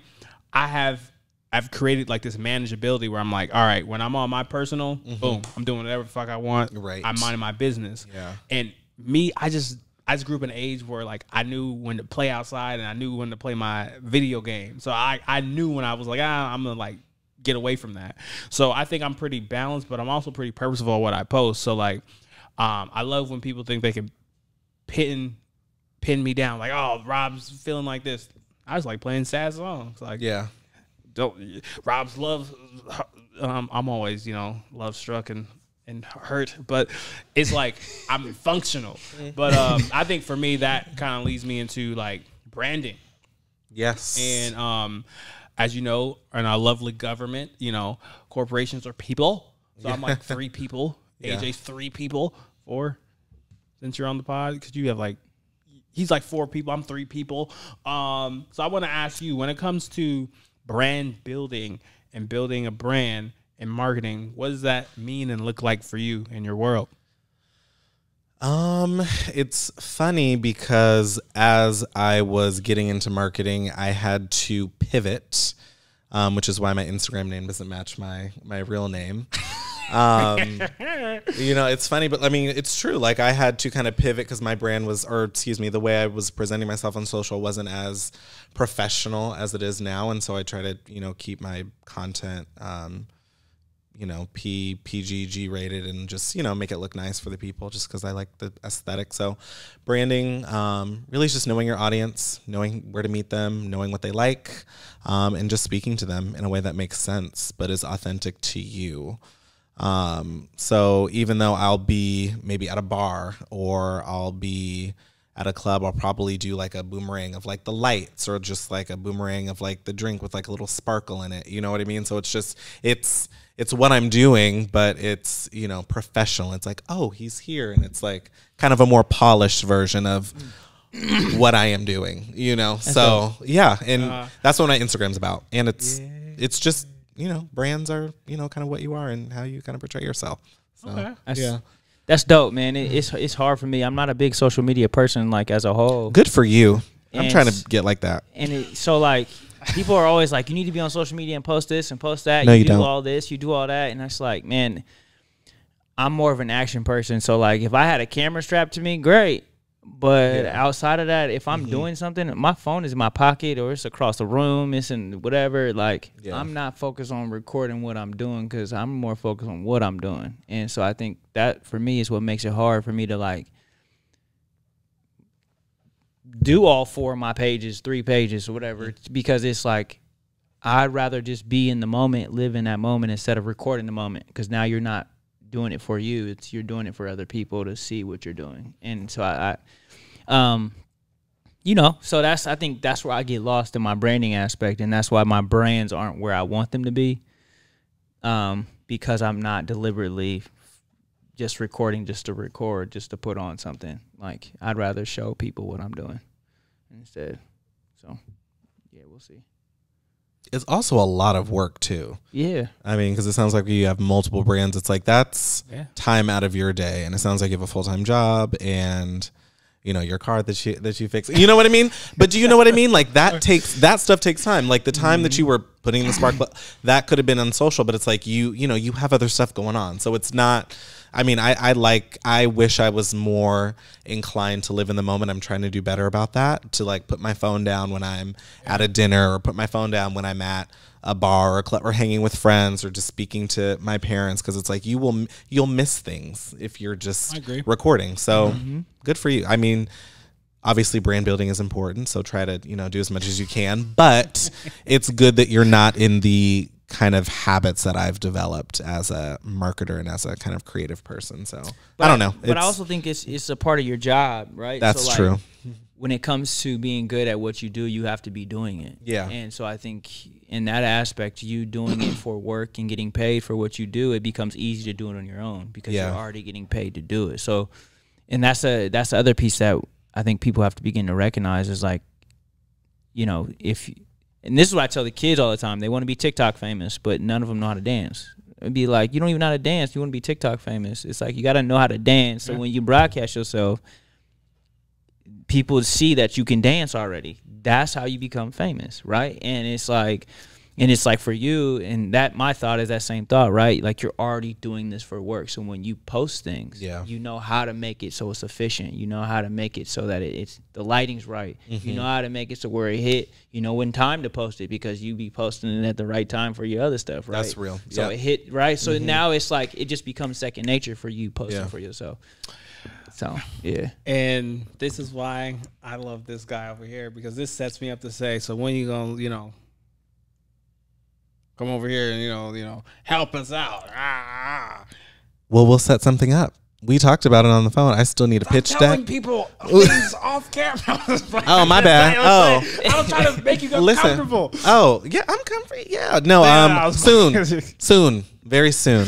I have. I've created like this manageability where I'm like, all right, when I'm on my personal, boom, I'm doing whatever the fuck I want. Right. I'm minding my business. Yeah. And me, I just I just grew up in an age where like I knew when to play outside and I knew when to play my video game. So I I knew when I was like, ah, I'm gonna like get away from that. So I think I'm pretty balanced, but I'm also pretty purposeful what I post. So like, um, I love when people think they can pin pin me down, like, oh, Rob's feeling like this. I was like playing sad songs, like yeah. Don't Rob's love um, I'm always, you know, love struck and and hurt, but it's like I'm functional. But um [LAUGHS] I think for me that kind of leads me into like branding. Yes. And um as you know, in our lovely government, you know, corporations are people. So I'm like [LAUGHS] three people. Yeah. AJ's three people. Four. Since you're on the pod, because you have like he's like four people. I'm three people. Um, so I want to ask you when it comes to brand building and building a brand and marketing, what does that mean and look like for you in your world? Um, it's funny because as I was getting into marketing, I had to pivot, um, which is why my Instagram name doesn't match my my real name. [LAUGHS] Um, [LAUGHS] you know, it's funny, but I mean, it's true. Like I had to kind of pivot because my brand was, or excuse me, the way I was presenting myself on social wasn't as professional as it is now, and so I try to, you know, keep my content. Um, you know, P PGG rated and just you know make it look nice for the people, just because I like the aesthetic. So, branding um, really is just knowing your audience, knowing where to meet them, knowing what they like, um, and just speaking to them in a way that makes sense but is authentic to you. Um, so even though I'll be maybe at a bar or I'll be at a club, I'll probably do like a boomerang of like the lights or just like a boomerang of like the drink with like a little sparkle in it. You know what I mean? So it's just it's it's what I'm doing, but it's you know professional. It's like oh he's here, and it's like kind of a more polished version of what I am doing. You know, so yeah, and that's what my Instagram's about, and it's it's just you know brands are you know kind of what you are and how you kind of portray yourself. So, Okay. That's, Yeah. that's dope, man. It, it's it's hard for me. I'm not a big social media person, like as a whole. Good for you. I'm trying to get like that. And it, so like people are always like, you need to be on social media and post this and post that. No, you, you do don't. all this, you do all that, and it's like, man, I'm more of an action person. So like, if I had a camera strapped to me, great. But outside of that, if Mm-hmm. I'm doing something, my phone is in my pocket or it's across the room, it's in whatever. Like, Yeah. I'm not focused on recording what I'm doing because I'm more focused on what I'm doing. And so I think that for me is what makes it hard for me to like do all four of my pages, three pages, or whatever, it's because it's like I'd rather just be in the moment, live in that moment instead of recording the moment because now you're not doing it for you. It's you're doing it for other people to see what you're doing. And so I, I um you know, so that's I think that's where I get lost in my branding aspect and that's why my brands aren't where I want them to be. Um because I'm not deliberately just recording just to record, just to put on something. Like I'd rather show people what I'm doing instead. So, yeah, we'll see. It's also a lot of work too. Yeah. I mean, because it sounds like you have multiple brands. It's like that's Yeah. time out of your day, and it sounds like you have a full time job and you know your car that you that you fix. You know what I mean? But do you know what I mean? Like that [LAUGHS] takes that stuff takes time. Like the time that you mm-hmm. were putting the spark, plug- that could have been on social, but it's like you you know you have other stuff going on, so it's not. I mean, I, I like, I wish I was more inclined to live in the moment. I'm trying to do better about that, to like put my phone down when I'm at a dinner or put my phone down when I'm at a bar or, or hanging with friends or just speaking to my parents. Cause it's like, you will, you'll miss things if you're just recording. So mm-hmm. good for you. I mean, obviously brand building is important. So try to, you know, do as much as you can, but it's good that you're not in the, kind of habits that I've developed as a marketer and as a kind of creative person. So I don't know. But I also think it's it's a part of your job, right? That's like, true. When it comes to being good at what you do, you have to be doing it. Yeah. And so I think in that aspect, you doing it for work and getting paid for what you do, it becomes easy to do it on your own because Yeah. you're already getting paid to do it. So, and that's a that's the other piece that I think people have to begin to recognize is like, you know, if and this is what I tell the kids all the time. They want to be TikTok famous, but none of them know how to dance. It'd be like you don't even know how to dance. You want to be TikTok famous. It's like you got to know how to dance. So when you broadcast yourself, people see that you can dance already. That's how you become famous, right? And it's like, and it's like for you, and that my thought is that same thought, right? Like you're already doing this for work. So when you post things, Yeah. you know how to make it so it's efficient. You know how to make it so that it, it's the lighting's right. Mm-hmm. You know how to make it so where it hit. You know when time to post it because you be posting it at the right time for your other stuff, right? That's real. So Yeah. Mm-hmm. it hit right. So now it's like it just becomes second nature for you posting Yeah. for yourself. So yeah. And this is why I love this guy over here because this sets me up to say, so when you gonna, you know, come over here and you know, you know, help us out. Ah, Well, we'll set something up. We talked about it on the phone. I still need a pitch telling deck. people [LAUGHS] things off camera. [LAUGHS] Oh, my [LAUGHS] bad. I'm saying- I'm trying to make you Listen. comfortable. Oh, yeah, I'm comfy. Yeah. No, Yeah, I um soon. soon. Very soon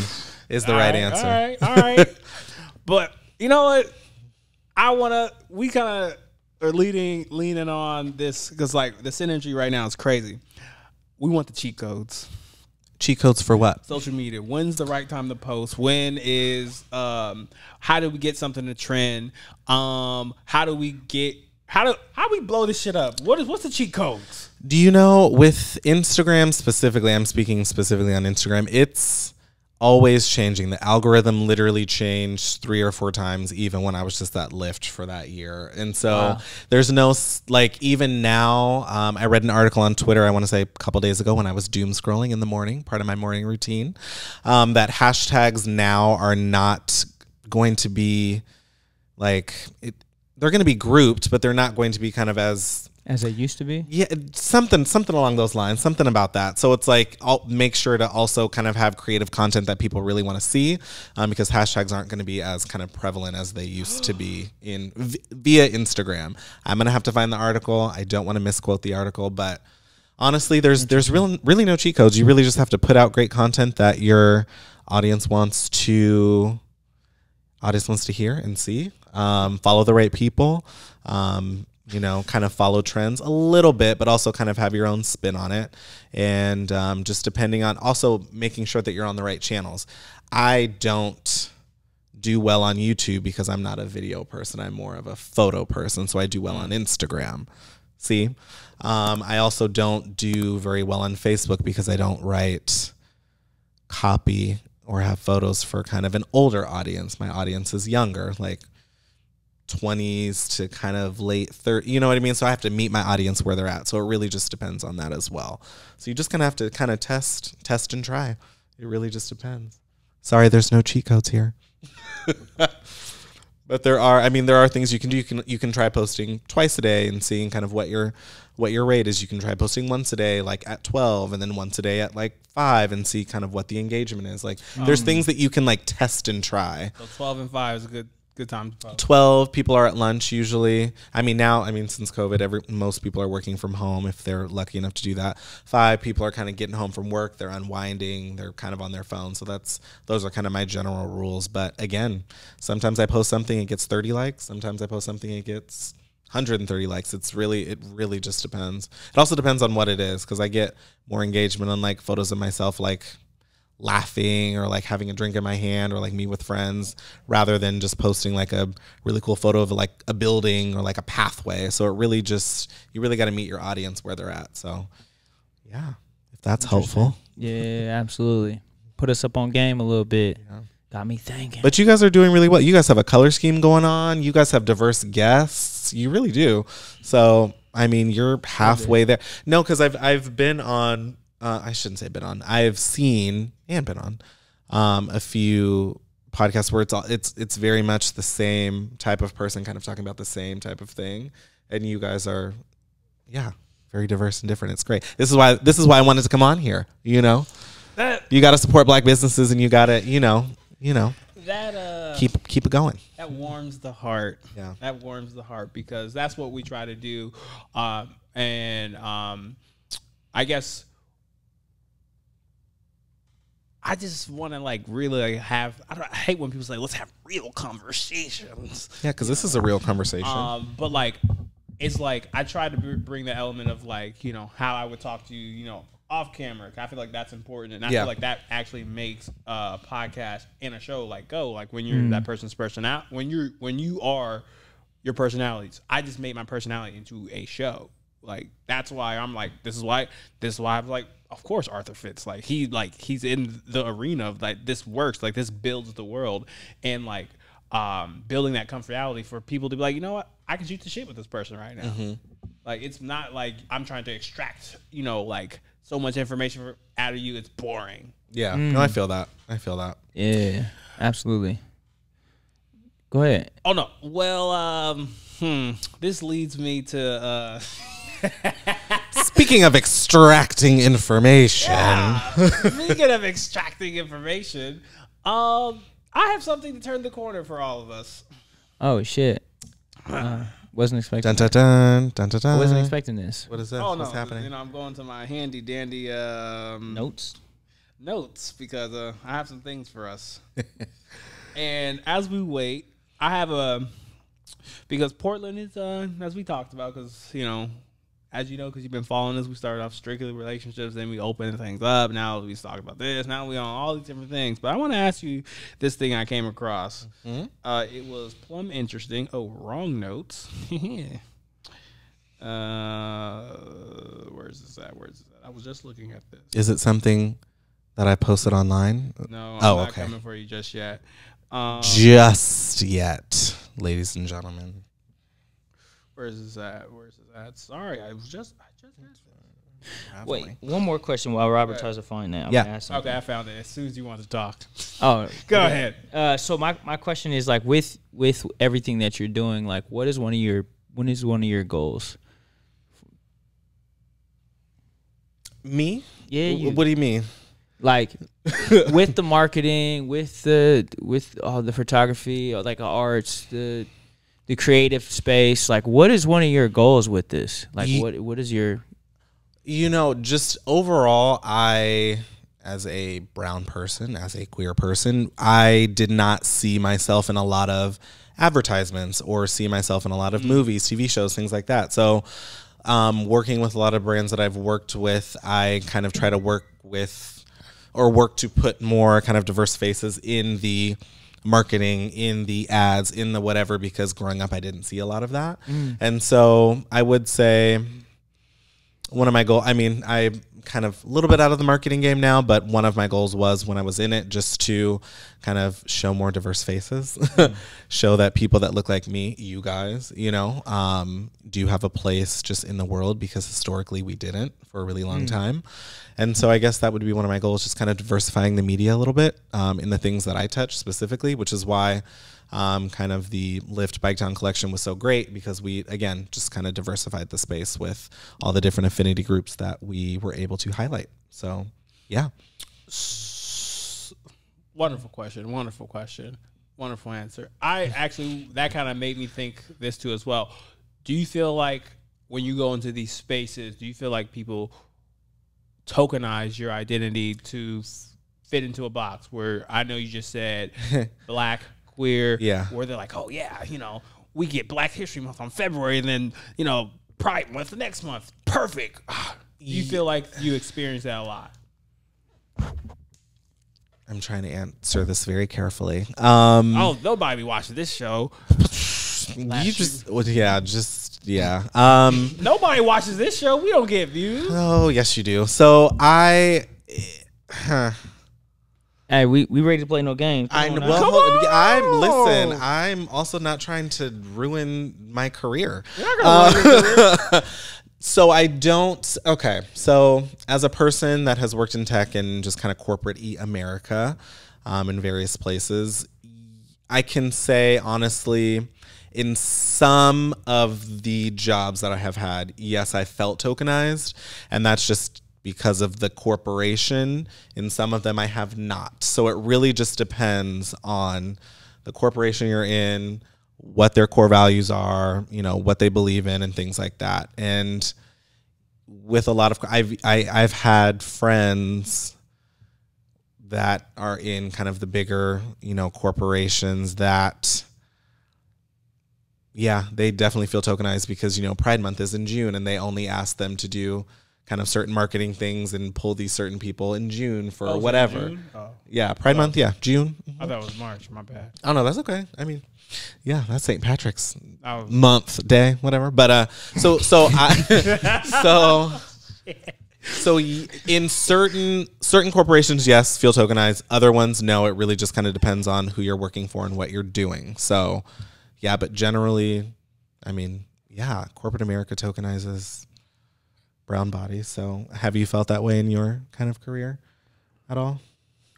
is the All right, right, answer. All right, all right. but you know what? I wanna. We kind of are leading, leaning on this because like the synergy right now is crazy. We want the cheat codes. Cheat codes for what? Social media. When's the right time to post? When is um? How do we get something to trend? Um, how do we get? How do how we blow this shit up? What is what's the cheat codes? Do you know with Instagram specifically, I'm speaking specifically on Instagram, it's always changing. The algorithm literally changed three or four times, even when I was just that Lyft for that year. And so there's no, like, even now, um, I read an article on Twitter, I want to say a couple days ago when I was doom scrolling in the morning, part of my morning routine, um, that hashtags now are not going to be like, it, they're going to be grouped, but they're not going to be kind of as As it used to be. yeah, something something along those lines, something about that. So it's like I'll make sure to also kind of have creative content that people really want to see, um, because hashtags aren't going to be as kind of prevalent as they used to be in v- via Instagram. I'm gonna have to find the article. I don't want to misquote the article, but honestly, there's there's really really no cheat codes. You really just have to put out great content that your audience wants to audience wants to hear and see. Um, follow the right people. Um, you know, kind of follow trends a little bit, but also kind of have your own spin on it. And um, just depending on also making sure that you're on the right channels. I don't do well on YouTube because I'm not a video person. I'm more of a photo person. So I do well on Instagram. See? Um, I also don't do very well on Facebook because I don't write copy or have photos for kind of an older audience. My audience is younger, like 20s to kind of late 30, you know what I mean? So I have to meet my audience where they're at. So it really just depends on that as well. So you just kind of have to kind of test, test and try. It really just depends. Sorry, there's no cheat codes here. [LAUGHS] But there are, I mean, there are things you can do. You can you can try posting twice a day and seeing kind of what your what your rate is. You can try posting once a day, like at twelve, and then once a day at like five, and see kind of what the engagement is. Like, there's um, things that you can like test and try. So twelve and five is a good good time to post. 12 people are at lunch usually. I mean now i mean since covid every most people are working from home if they're lucky enough to do that. Five people are kind of getting home from work they're unwinding they're kind of on their phone so that's those are kind of my general rules. But again sometimes i post something it gets 30 likes sometimes i post something it gets 130 likes. It's really it really just depends. It also depends on what it is because i get more engagement on like photos of myself like laughing or like having a drink in my hand or like me with friends rather than just posting like a really cool photo of like a building or like a pathway. So it really just you really got to meet your audience where they're at. So yeah, if that's helpful. Yeah, absolutely. Put us up on game a little bit. Got me thinking. But you guys are doing really well. You guys have a color scheme going on. You guys have diverse guests. You really do. So I mean, you're halfway there. No, because I've I've been on. Uh, I shouldn't say been on. I've seen and been on um, a few podcasts where it's all it's it's very much the same type of person, kind of talking about the same type of thing, and you guys are, yeah, very diverse and different. It's great. This is why this is why I wanted to come on here. You know, That you got to support black businesses, and you got to you know you know that uh keep keep it going. that warms the heart. Yeah. That warms the heart because that's what we try to do. Um, and um, I guess I just want to like really have. I, don't, I hate when people say, "Let's have real conversations." Yeah, because this is a real conversation. Um, but like, it's like I try to br- bring the element of like you know how I would talk to you, you know, off camera. I feel like that's important, and I Yeah. feel like that actually makes a podcast and a show like go. Like when you're that person's personality, when you're when you are your personalities. I just made my personality into a show. Like that's why I'm like this is why this is why I'm like of course Arthur fits like he like he's in the arena of like this works like this builds the world. And like um building that comfortability for people to be like you know what? I can shoot the shit with this person right now. Like it's not like I'm trying to extract you know like so much information out of you. It's boring. Yeah, no, I feel that. I feel that. yeah, absolutely. Go ahead. oh no. Well um hmm. This leads me to uh [LAUGHS] Speaking of extracting information, Speaking of extracting information, um, I have something to turn the corner for all of us. Oh shit. Uh, wasn't expecting. dun dun dun dun dun dun. Wasn't expecting this. What is that? Oh no, What's happening? you know I'm going to my handy dandy um, Notes. notes because uh, I have some things for us. [LAUGHS] and as we wait, I have a because Portland is uh, as we talked about because you know. As you know, because you've been following us, we started off strictly relationships, then we opened things up. Now we talk about this. Now we on all these different things. But I want to ask you this thing I came across. Uh, it was plumb interesting. Oh, wrong notes. [LAUGHS] uh, where's this at? Where's this at? I was just looking at this. Is it something that I posted online? No, I'm Oh, not okay. coming for you just yet. Um, Just yet, ladies and gentlemen. Where's this at? Where's this at? Sorry, I was just, I just asked that. Wait, one more question while Robert tries to find that. I'm Yeah. gonna ask something. Okay, I found it as soon as you want to talk. Oh, [LAUGHS] Go okay. ahead. Uh, so my, my question is like with with everything that you're doing, like what is one of your what is one of your goals? Me? Yeah, W- you What do you mean? like with the marketing, with the with all the photography, or like the arts, the the creative space. Like, what is one of your goals with this? Like, Ye- what what is your You know, just overall, I, as a brown person, as a queer person, I did not see myself in a lot of advertisements or see myself in a lot of movies, TV shows, things like that. So, um, working with a lot of brands that I've worked with, I kind of try to work with or work to put more kind of diverse faces in the marketing, in the ads, in the whatever, because growing up, I didn't see a lot of that. Mm. And so I would say, one of my goals i mean i kind of a little bit out of the marketing game now but one of my goals was when i was in it just to kind of show more diverse faces [LAUGHS] show that people that look like me you guys you know um, do have a place just in the world because historically we didn't for a really long time. And so i guess that would be one of my goals just kind of diversifying the media a little bit um, in the things that i touch specifically which is why um, kind of the Lyft Bike Town collection was so great because we again just kind of diversified the space with all the different affinity groups that we were able to highlight. So yeah, Wonderful question. Wonderful question. Wonderful answer. I actually that kind of made me think this too as well. Do you feel like when you go into these spaces, do you feel like people tokenize your identity to fit into a box? Where I know you just said [LAUGHS] black, queer, Yeah. Where they're like, oh yeah, you know, we get Black History Month on February, and then you know Pride Month the next month. Perfect. Do you feel like you experience that a lot? I'm trying to answer this very carefully. Um, Oh, nobody be watching this show. you just well, yeah, just yeah. Um, Nobody watches this show. We don't get views. oh yes, you do. So I. Huh. Hey, we, we ready to play no games. Come I on now. well, Come hold- I'm listen. I'm also not trying to ruin my career. You're not gonna ruin your career. [LAUGHS] So I don't. Okay, so as a person that has worked in tech and just kind of corporate e America, um, in various places, I can say honestly, in some of the jobs that I have had, yes, I felt tokenized, and that's just because of the corporation. In some of them, I have not. So it really just depends on the corporation you're in, what their core values are, you know, what they believe in, and things like that. And with a lot of, I've I, I've had friends that are in kind of the bigger, you know, corporations that yeah, they definitely feel tokenized because, you know, Pride Month is in June and they only ask them to do kind of certain marketing things and pull these certain people in June for Oh, whatever. June? Oh, Yeah, Pride Month, yeah, June. I thought it was March. My bad. Oh no, that's okay. I mean, yeah, that's St. Patrick's was, month, day, whatever. But uh, so so [LAUGHS] I so so in certain certain corporations, yes, feel tokenized. Other ones, no. It really just kind of depends on who you're working for and what you're doing. So yeah, but generally, I mean, yeah, corporate America tokenizes brown bodies. So have you felt that way in your kind of career at all?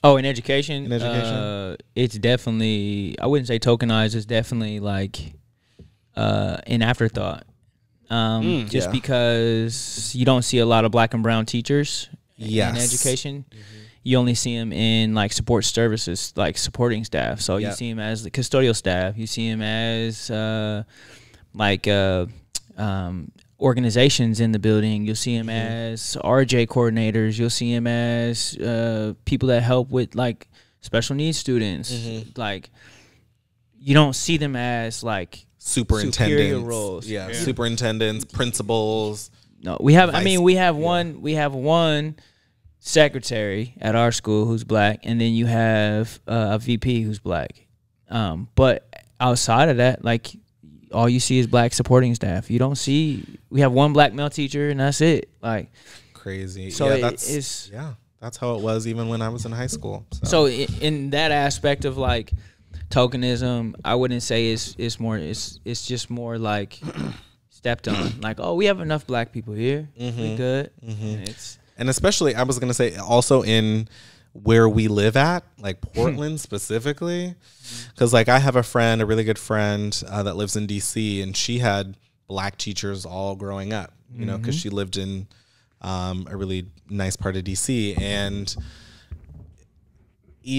Oh, in education, In education? uh, it's definitely. I wouldn't say tokenized. It's definitely like uh, an afterthought. Um, Mm, just yeah. because you don't see a lot of black and brown teachers Yes. Mm-hmm. in education, you only see them in like support services, like supporting staff. So you see them as the custodial staff. You see them as uh, like uh, um, organizations in the building. You'll see them Mm-hmm. as RJ coordinators. You'll see them as uh, people that help with like special needs students. Mm-hmm. Like you don't see them as like superintendents, roles. Yeah, Yeah. superintendents, principals. no. We have. I mean, we have one. We have one secretary at our school who's black, and then you have uh, a VP who's black. Um, but outside of that, like all you see is black supporting staff. You don't see. We have one black male teacher, and that's it. Like Crazy. So yeah, it that's is- yeah, that's how it was even when I was in high school. So, so in that aspect of like tokenism, I wouldn't say it's it's more it's it's just more like [CLEARS THROAT] stepped on. Like oh, we have enough black people here. We mm-hmm. good. Mm-hmm. And it's and especially I was gonna say also in where we live at, like Portland specifically, because like I have a friend, a really good friend uh, that lives in DC, and she had black teachers all growing up. You know, because she lived in um, a really nice part of DC, and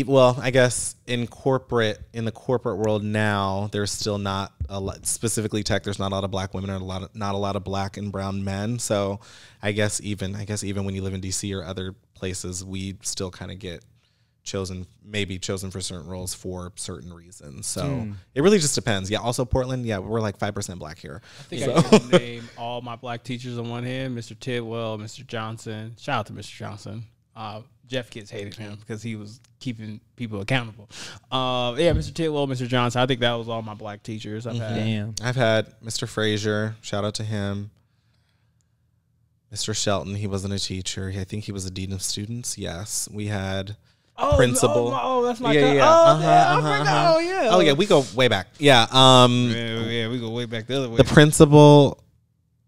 well, I guess in corporate in the corporate world now, there's still not a lot, specifically tech. There's not a lot of black women or a lot of, not a lot of black and brown men. So I guess even I guess even when you live in DC or other places, we still kind of get chosen maybe chosen for certain roles for certain reasons. So it really just depends. Yeah. Also Portland, yeah, we're like five percent black here. I think I can [LAUGHS] name all my black teachers on one hand: Mr. Tidwell, Mr. Johnson. Shout out to Mr. Johnson. Uh, Jeff kids hated him because he was keeping people accountable. Uh, yeah, Mr. Tidwell, Mr. Johnson. I think that was all my black teachers I've had. damn. I've had Mr. Frazier, shout out to him. Mr. Shelton, he wasn't a teacher. I think he was a dean of students. Yes, we had Oh, principal. Oh, oh, that's my Yeah, cousin. yeah, Oh, uh-huh, yeah, I uh-huh, uh-huh. Oh, yeah. Oh yeah, we go way back. Yeah, um, Yeah, yeah, we go way back the other way. the principal.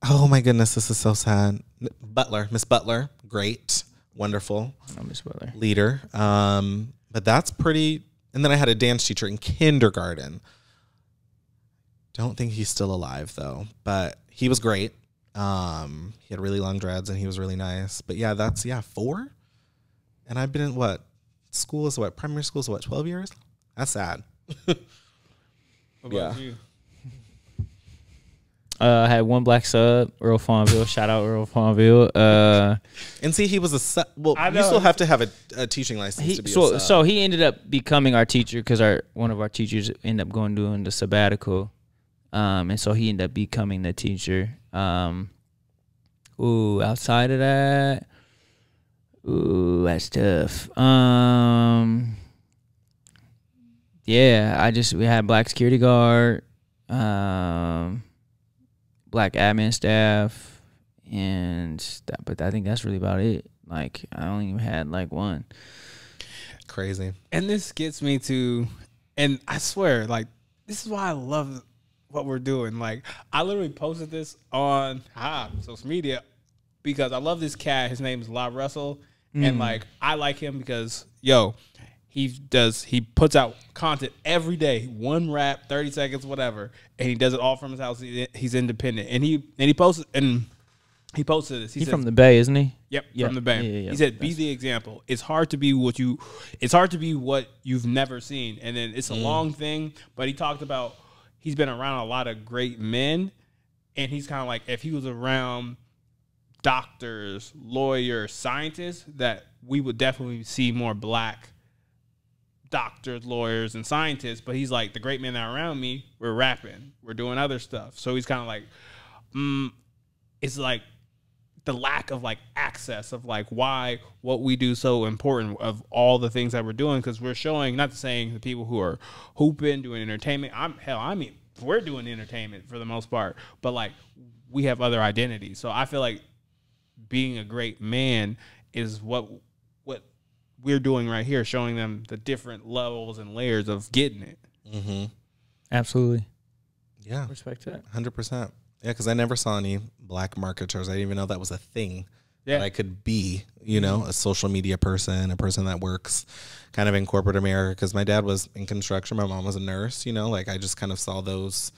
Oh my goodness, this is so sad. Butler, Miss Butler, great, wonderful Oh, Miss Butler. leader. Um, but that's pretty And then I had a dance teacher in kindergarten. Don't think he's still alive though, but he was great. Um, he had really long dreads and he was really nice. But yeah, that's yeah, four. And I've been in what school is what primary school is what twelve years. That's sad. [LAUGHS] What about Yeah. you? Uh, I had one black sub, Earl Farmville. Shout out Earl Farmville. Uh, And see, he was a su- well. I You still have to have a, a teaching license he, to be a so sub. so he ended up becoming our teacher because our one of our teachers ended up going doing the sabbatical, um, and so he ended up becoming the teacher. Um, ooh, outside of that, ooh, that's tough. Um, yeah, I just we had black security guard, um, black admin staff, and that, but I think that's really about it. Like I only had like one. Crazy. And this gets me to, and I swear, like, this is why I love what we're doing. Like, I literally posted this on ah, social media because I love this cat. His name is LaRussell. And, like, I like him because, yo, he does, he puts out content every day, one rap, 30 seconds, whatever. And he does it all from his house. He- He's independent. And he, and he posted, and he posted this. He He's says, from the Bay, isn't he? Yep, Yeah. from the Bay. Yeah, yeah, yeah. He said, "Be the example. It's hard to be what you. It's hard to be what you've never seen." And then it's a long thing, but he talked about he's been around a lot of great men, and he's kind of like if he was around doctors, lawyers, scientists, that we would definitely see more black doctors, lawyers, and scientists. But he's like the great men that are around me. We're rapping, we're doing other stuff. So he's kind of like, mm, it's like the lack of like access of like why what we do so important of all the things that we're doing because we're showing not saying the people who are hooping doing entertainment i'm hell i mean we're doing entertainment for the most part but like we have other identities so i feel like being a great man is what what we're doing right here showing them the different levels and layers of getting it Mm-hmm. Absolutely. Yeah, Respect that. hundred percent. Yeah, because I never saw any black marketers. I didn't even know that was a thing. Yeah. That I could be, you know, a social media person, a person that works kind of in corporate America. Because my dad was in construction, my mom was a nurse. You know, like I just kind of saw those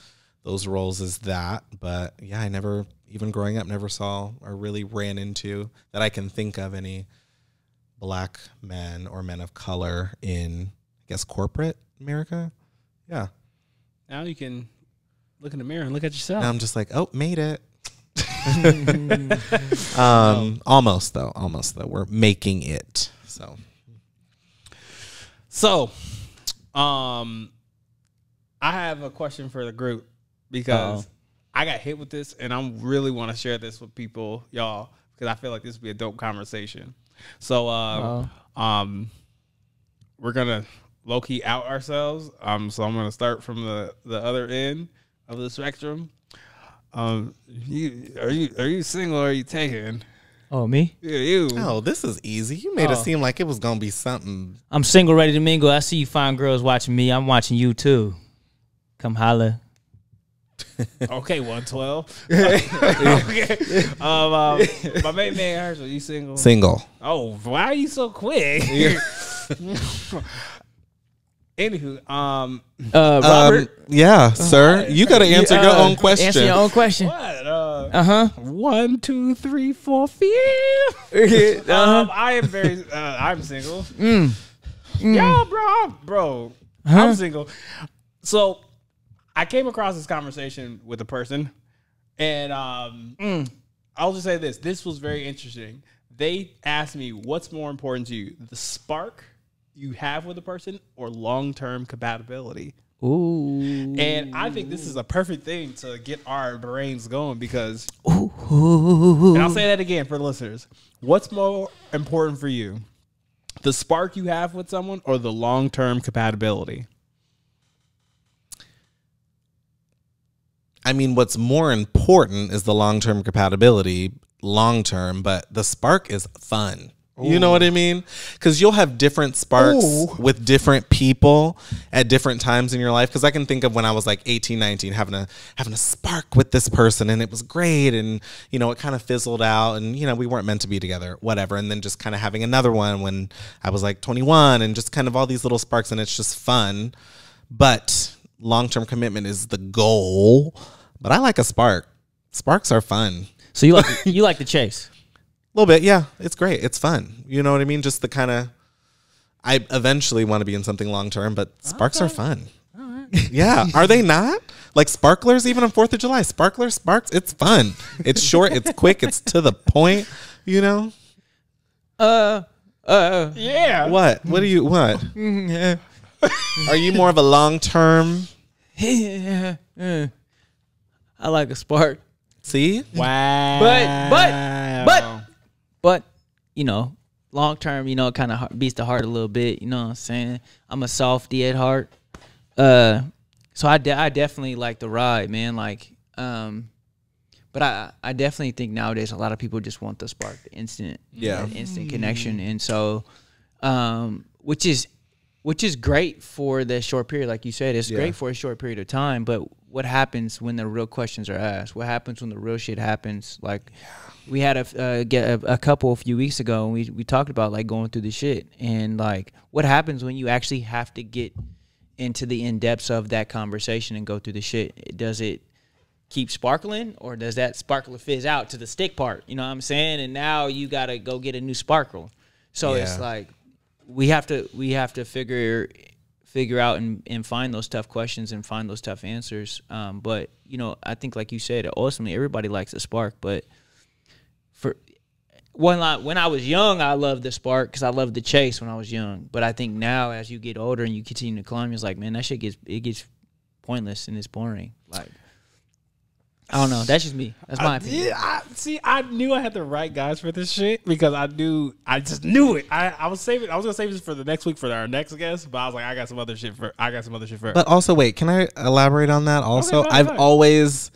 those roles as that. But yeah, I never, even growing up, never saw or really ran into that I can think of any black men or men of color in, I guess, corporate America. Yeah. now you can look in the mirror and look at yourself Now I'm just like, oh, made it. [LAUGHS] um, almost though, almost though. We're making it. So So, um, I have a question for the group because Uh-oh. I got hit with this, and I really want to share this with people, y'all, because I feel like this would be a dope conversation. So, uh, um, we're gonna low key out ourselves. Um, so I'm gonna start from the the other end of the spectrum. Um, you are you are you single or are you taken? Oh, me? Yeah, you. oh, this is easy. You made it Oh. seem like it was gonna be something. I'm single, ready to mingle. I see you fine girls watching me. I'm watching you too. Come holla. [LAUGHS] Okay, one twelve. [LAUGHS] okay. Um, um, my main man Herschel, you single? Single. Oh, why are you so quick? [LAUGHS] Anywho, um, Uh, Um, Robert, yeah, sir. You got to answer you, your uh, own question. Answer your own question. what? Uh, Uh huh. one, two, three, four, five. [LAUGHS] uh-huh. Um, I am very. Uh, I'm single. Mm. Yeah, bro, I'm- bro. I'm single. So, I came across this conversation with a person, and um, I'll just say this: this was very interesting. They asked me, "What's more important to you, the spark you have with a person, or long-term compatibility?" Ooh. And I think this is a perfect thing to get our brains going because, Ooh. and I'll say that again for the listeners: What's more important for you, the spark you have with someone, or the long-term compatibility? I mean, what's more important is the long term compatibility, long term, but the spark is fun. You know what I mean? Because you'll have different sparks Ooh. with different people at different times in your life. Because I can think of when I was like 18, 19, having a having a spark with this person, and it was great, and you know it kind of fizzled out, and you know we weren't meant to be together, whatever. And then just kind of having another one when I was like 21, and just kind of all these little sparks, and it's just fun. But long term commitment is the goal. But I like a spark. Sparks are fun. So you like [LAUGHS] you like the chase? A little bit, yeah. It's great. It's fun. You know what I mean? Just the kind of. I eventually want to be in something long term, but sparks are fun. [LAUGHS] Yeah, are they not? Like sparklers, even on Fourth of July, sparklers, sparks. It's fun. It's short. It's quick. It's to the point. You know Uh, uh, Yeah. what? What do you what? [LAUGHS] Are you more of a long term? [LAUGHS] I like a spark, See, Wow. But- but- but- but you know, long term, you know, it kind of beats the heart a little bit. You know what I'm saying? I'm a softy at heart. Uh, so I, de- I definitely like the ride, man. Like, um, but I, I definitely think nowadays a lot of people just want the spark, the instant, Yeah. that instant connection, and so, um, which is, which is great for the short period, like you said, it's Yeah. great for a short period of time. But what happens when the real questions are asked? What happens when the real shit happens? Like, we had a uh, get a, a couple a few weeks ago, and we we talked about like going through the shit and like what happens when you actually have to get into the in depths of that conversation and go through the shit. Does it keep sparkling or does that sparkler fizz out to the stick part? You know what I'm saying? And now you got to go get a new sparkle. So it's like we have to we have to figure figure out and, and find those tough questions and find those tough answers. Um, but you know, I think like you said, ultimately everybody likes a spark, but for when I when I was young, I loved the spark because I loved the chase when I was young. But I think now, as you get older and you continue to climb, it's like, man, that shit gets it gets pointless and it's boring. Like, I don't know. That's just me. That's my opinion. Yeah, I, see, I knew I had the right guys for this shit because I knew, I just knew it. I, I was saving, I was gonna save this for the next week for our next guest, but I was like, I got some other shit for, I got some other shit for. But also, wait, can I elaborate on that? Also, go ahead, I've go always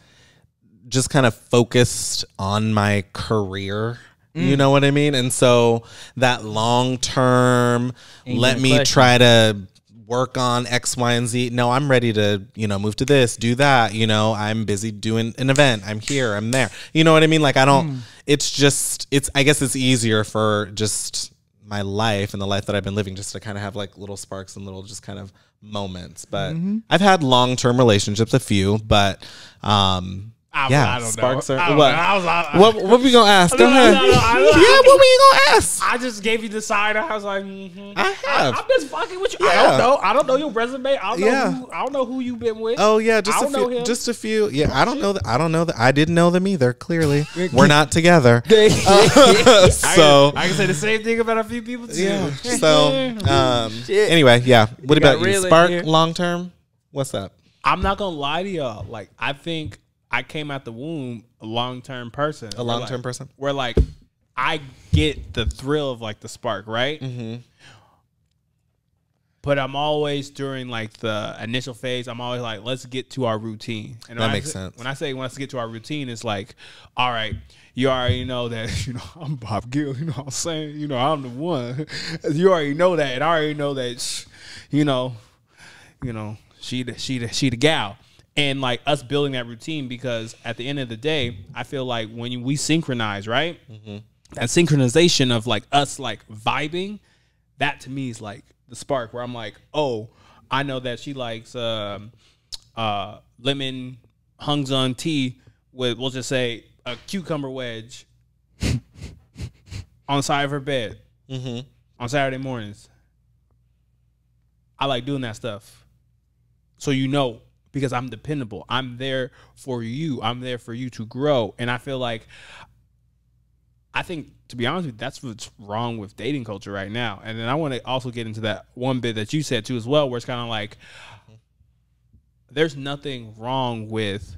just kind of focused on my career. Mm. You know what I mean? And so that long term, let me question. try to work on X, Y, and Z. No, I'm ready to, you know, move to this, do that. You know, I'm busy doing an event. I'm here, I'm there. You know what I mean? Like, I don't, Mm. it's just, it's, I guess it's easier for just my life and the life that I've been living just to kind of have like little sparks and little just kind of moments. But Mm-hmm. I've had long term relationships, a few, but um I, yeah, I don't sparks know. are I what? know. I was, I, what [LAUGHS] what we gonna ask? Go No, ahead. no, no, I- yeah, what you gonna ask? I just gave you the side. I was like, mm-hmm. I have. I, am just fucking with you. I don't know. I don't know your resume. I don't know. Yeah. Who, I don't know who you've been with. Oh yeah, just a few. Just a few. Yeah, I don't know that. I don't know that. I didn't know them either. Clearly, [LAUGHS] we're not together. [LAUGHS] I so I can say the same thing about a few people too. yeah. So um. Anyway, yeah. What You about you? Spark long term. What's up? I'm not gonna lie to y'all. Like, I think I came out the womb a long term person. A long term person. Where like I get the thrill of like the spark, right? Mm-hmm. But I'm always during like the initial phase. I'm always like, let's get to our routine. And That when I makes say- sense. When I say let's get to our routine, it's like, all right, you already know that. [LAUGHS] You know, I'm Bob Gill. You know what I'm saying? You know, I'm the one. [LAUGHS] You already know that, and I already know that. You know, you know, she the she the she the gal. And like us building that routine because at the end of the day, I feel like when we synchronize, right? That synchronization of like us like vibing, that to me is like the spark where I'm like, oh, I know that she likes um, uh, lemon hungs on tea with we'll just say a cucumber wedge [LAUGHS] on the side of her bed on Saturday mornings. I like doing that stuff. So you know, because I'm dependable. I'm there for you. I'm there for you to grow. And I feel like I think to be honest with you, that's what's wrong with dating culture right now. And then I want to also get into that one bit that you said too as well, where it's kind of like there's nothing wrong with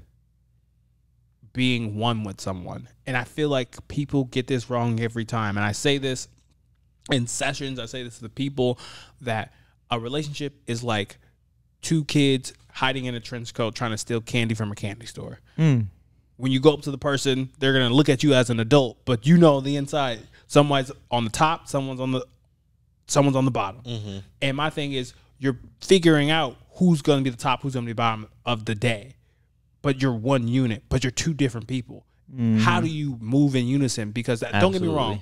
being one with someone. And I feel like people get this wrong every time. And I say this in sessions, I say this to the people that a relationship is like two kids hiding in a trench coat trying to steal candy from a candy store. Hmm. When you go up to the person, they're gonna look at you as an adult, but you know the inside. someone's on the top, someone's on the someone's on the bottom. Mm-hmm. And my thing is you're figuring out who's going to be the top, who's going to be the bottom of the day. But you're one unit, but you're two different people. Mm-hmm. How do you move in unison? Because that, don't get me wrong,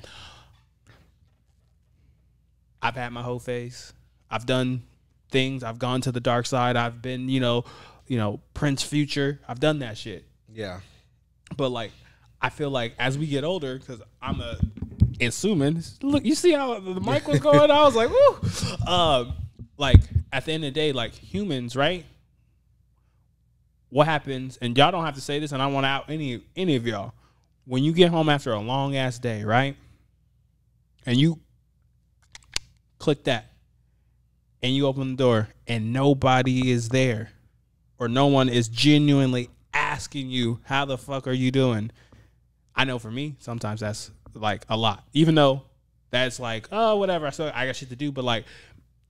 I've had my whole face. I've done things. I've gone to the dark side. I've been, you know, you know, Prince Future. I've done that shit. Yeah. But like, I feel like as we get older, because I'm a assuming. Look, you see how the mic was [LAUGHS] going? I was like, woo. Um, like at the end of the day, like humans, right? What happens? And y'all don't have to say this, and I want to out any any of y'all. When you get home after a long ass day, right? And you click that, and you open the door, and nobody is there, or no one is genuinely asking you, "How the fuck are you doing?" I know for me, sometimes that's like a lot. Even though that's like, oh, whatever, I I got shit to do. But like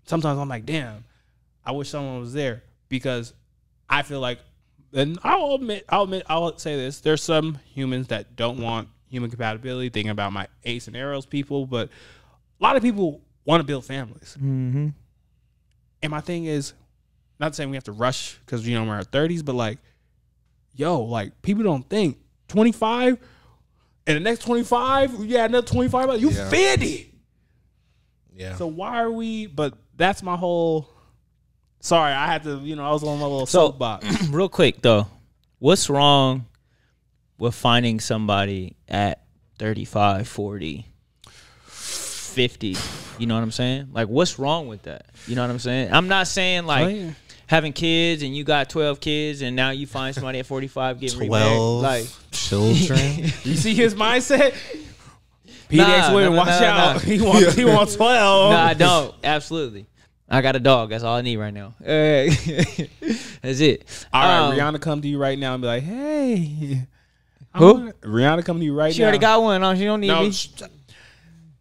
sometimes I'm like, damn, I wish someone was there because I feel like and I'll admit I'll admit I'll say this. There's some humans that don't want human compatibility, thinking about my ace and aros people, but a lot of people want to build families. Mm-hmm. And my thing is, not saying we have to rush because you know we're in our thirties, but like, yo, like people don't think twenty five, and the next twenty five, yeah, another twenty five, you Yeah. fifty. Yeah. So why are we? But that's my whole. Sorry, I had to. You know, I was on my little So- soapbox. [CLEARS THROAT] Real quick though, what's wrong with finding somebody at 35, 40, 50? You know what I'm saying? Like, what's wrong with that? You know what I'm saying? I'm not saying like Oh, yeah. having kids and you got 12 kids and now you find somebody at 45 getting remarried. Twelve Like, [LAUGHS] children. [LAUGHS] you see his mindset. PDX Nah, women, no, no, watch no, out. no. [LAUGHS] He wants. He wants twelve. no, I don't. Absolutely. I got a dog. That's all I need right now. Uh, That's it. All right, Um, Rihanna come to you right now and be like, "Hey, I Who? wanna- Rihanna come to you right She now. She already got one. Oh, she don't need no. me. sh-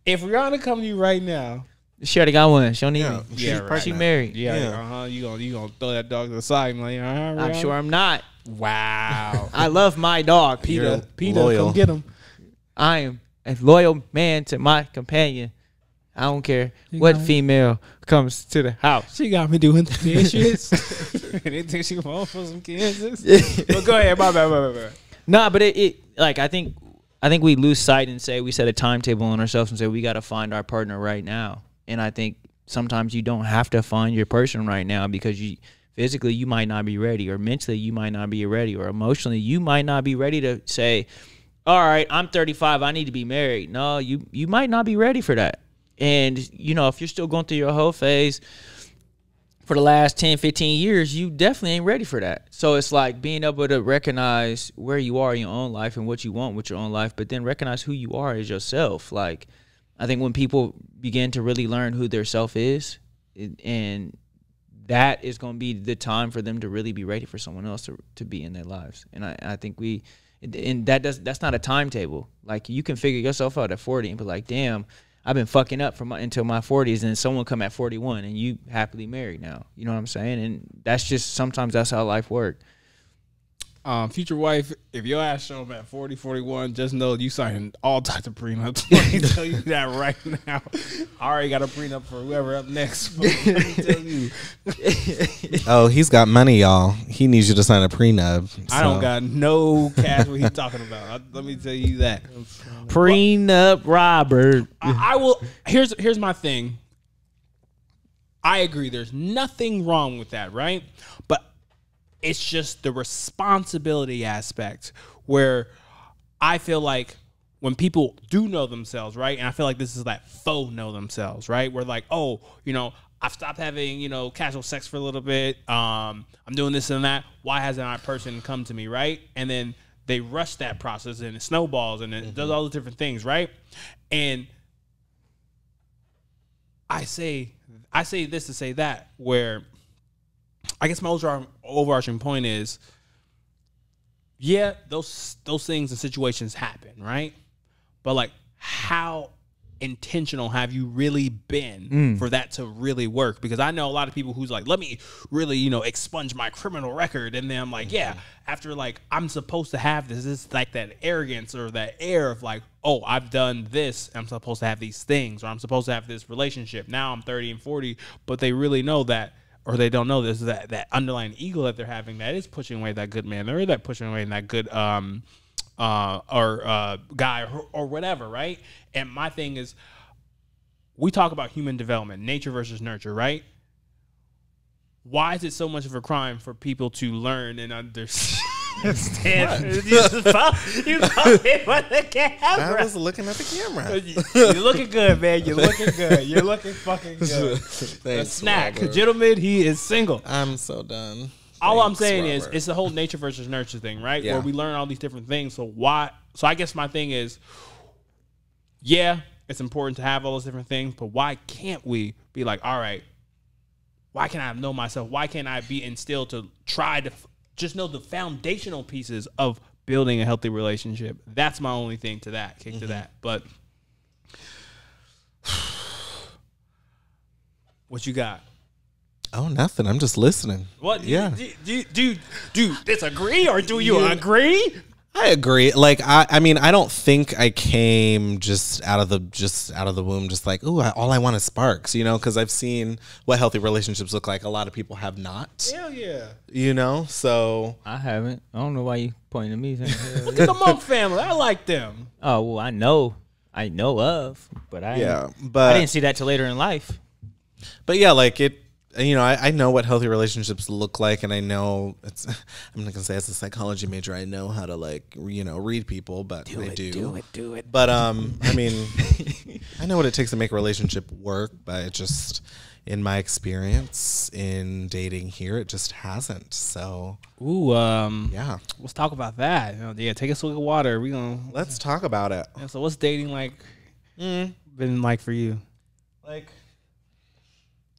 If Rihanna come to you right now, She already got one. She don't need Yeah, me. she's Yeah, right. She married. yeah, Yeah. uh huh, you gonna you gonna throw that dog to the side and like, uh-huh, I'm sure I'm not. Wow, [LAUGHS] I love my dog. Peter, You're Peter, loyal. come get him. I am a loyal man to my companion. I don't care what got it. female comes to the house. She got me doing the dishes. [LAUGHS] [LAUGHS] Anything she want for some kids. but go ahead, my bad, my bad, my bad. Nah, but it, it like I think I think we lose sight and say we set a timetable on ourselves and say we got to find our partner right now. And I think sometimes you don't have to find your person right now because you physically you might not be ready or mentally you might not be ready or emotionally you might not be ready to say all right i'm 35 i need to be married no you you might not be ready for that and you know if you're still going through your whole phase for the last 10 15 years you definitely ain't ready for that. So it's like being able to recognize where you are in your own life and what you want with your own life but then recognize who you are as yourself. Like i think when people begin to really learn who their self is and that is going to be the time for them to really be ready for someone else to, to be in their lives. And I, I think we and that does that's not a timetable. Like you can figure yourself out at 40 and be like damn I've been fucking up from until my 40s, and someone come at 41, and you happily married now. You know what I'm saying? And that's just sometimes that's how life works. Um, future wife, if your ass show up at 40, 41, just know you signing all types of prenups. [LAUGHS] Let me tell you that right now. I already got a prenup for whoever up next. [LAUGHS] Let me tell you, Oh, he's got money, y'all. He needs you to sign a prenup. I don't got no cash what he talking about. I- let me tell you that. Prenup Robert. I, I will. Here's here's my thing. I agree. There's nothing wrong with that, right? But it's just the responsibility aspect where I feel like when people do know themselves, right? And I feel like this is that faux know themselves, right? Where like, oh, you know, I've stopped having, you know, casual sex for a little bit. Um, I'm doing this and that. Why hasn't that person come to me, right? And then they rush that process and it snowballs and it does all the different things, right? And I say I say this to say that where I guess my overarching, overarching point is yeah, those those things and situations happen, right? But like how intentional have you really been mm. for that to really work? Because I know a lot of people who's like, let me really, you know, expunge my criminal record. And then I'm like, yeah, mm-hmm. after like, I'm supposed to have this, it's like that arrogance or that air of like, oh, I've done this. I'm supposed to have these things or I'm supposed to have this relationship. Now I'm 30 and 40, but they really know that or they don't know this that that underlying ego that they're having that is pushing away that good man. Or that pushing away that good um uh or uh guy or, or whatever right? And my thing is we talk about human development nature versus nurture right? Why is it so much of a crime for people to learn and understand [LAUGHS] [LAUGHS] you follow- you [LAUGHS] follow me for the I was looking at the camera. You're looking good, man. You're looking good. You're looking fucking [LAUGHS] good. Thanks, Snack, Robert. gentlemen. He is single. I'm so done. All I'm Thanks, saying is, it's the whole nature versus nurture thing, right? Yeah. Where we learn all these different things. So why? So I guess my thing is, yeah, it's important to have all those different things, but why can't we be like, all right, why can't I know myself? Why can't I be instilled to try to just know the foundational pieces of building a healthy relationship? That's my only thing to that, kick Mm-hmm. to that. But [SIGHS] what you got? oh, nothing. I'm just listening. What? Do Yeah. You, do, you- do, do you disagree or do you Yeah. agree? I agree. Like I, I mean, I don't think I came just out of the just out of the womb, just like, ooh, I, all I want is sparks, you know, because I've seen what healthy relationships look like. A lot of people have not, Hell yeah. you know. So I haven't. I don't know why you pointing at me. saying, Look at the Monk family. I like them. oh well, I know. I know of, but I yeah, but I didn't see that till later in life. but yeah, like it. You know, I, I know what healthy relationships look like, and I know it's. [LAUGHS] I'm not gonna say as a psychology major, I know how to like you know read people, but I do. do it, do it. But um, I mean, [LAUGHS] I know what it takes to make a relationship work, but it just, in my experience in dating here, it just hasn't. So Ooh, um, yeah, let's talk about that. You know, yeah, take a swig of water. We gonna. let's talk about it. Yeah, so, what's dating like? Been like for you? Like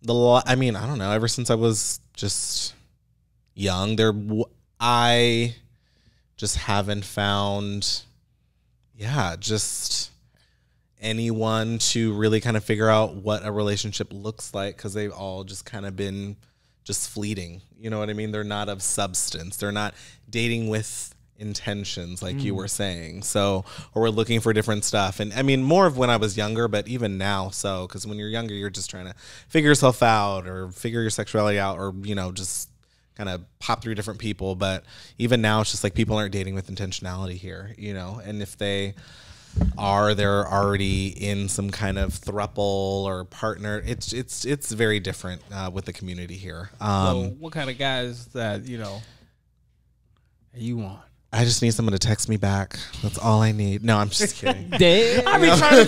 the, I mean, I don't know. Ever since I was just young, there, I just haven't found, yeah, just anyone to really kind of figure out what a relationship looks like because they've all just kind of been just fleeting. You know what I mean? They're not of substance. They're not dating with intentions like you were saying. So, or we're looking for different stuff. And I mean, more of when I was younger, but even now. So, because when you're younger, you're just trying to figure yourself out or figure your sexuality out or, you know, just kind of pop through different people. But even now, it's just like people aren't dating with intentionality here, you know? And if they, are they're already in some kind of thruple or partner it's it's it's very different uh, with the community here um so, what kind of guys that you know you want? I just need someone to text me back. That's all i need. No i'm just kidding. [LAUGHS] I be trying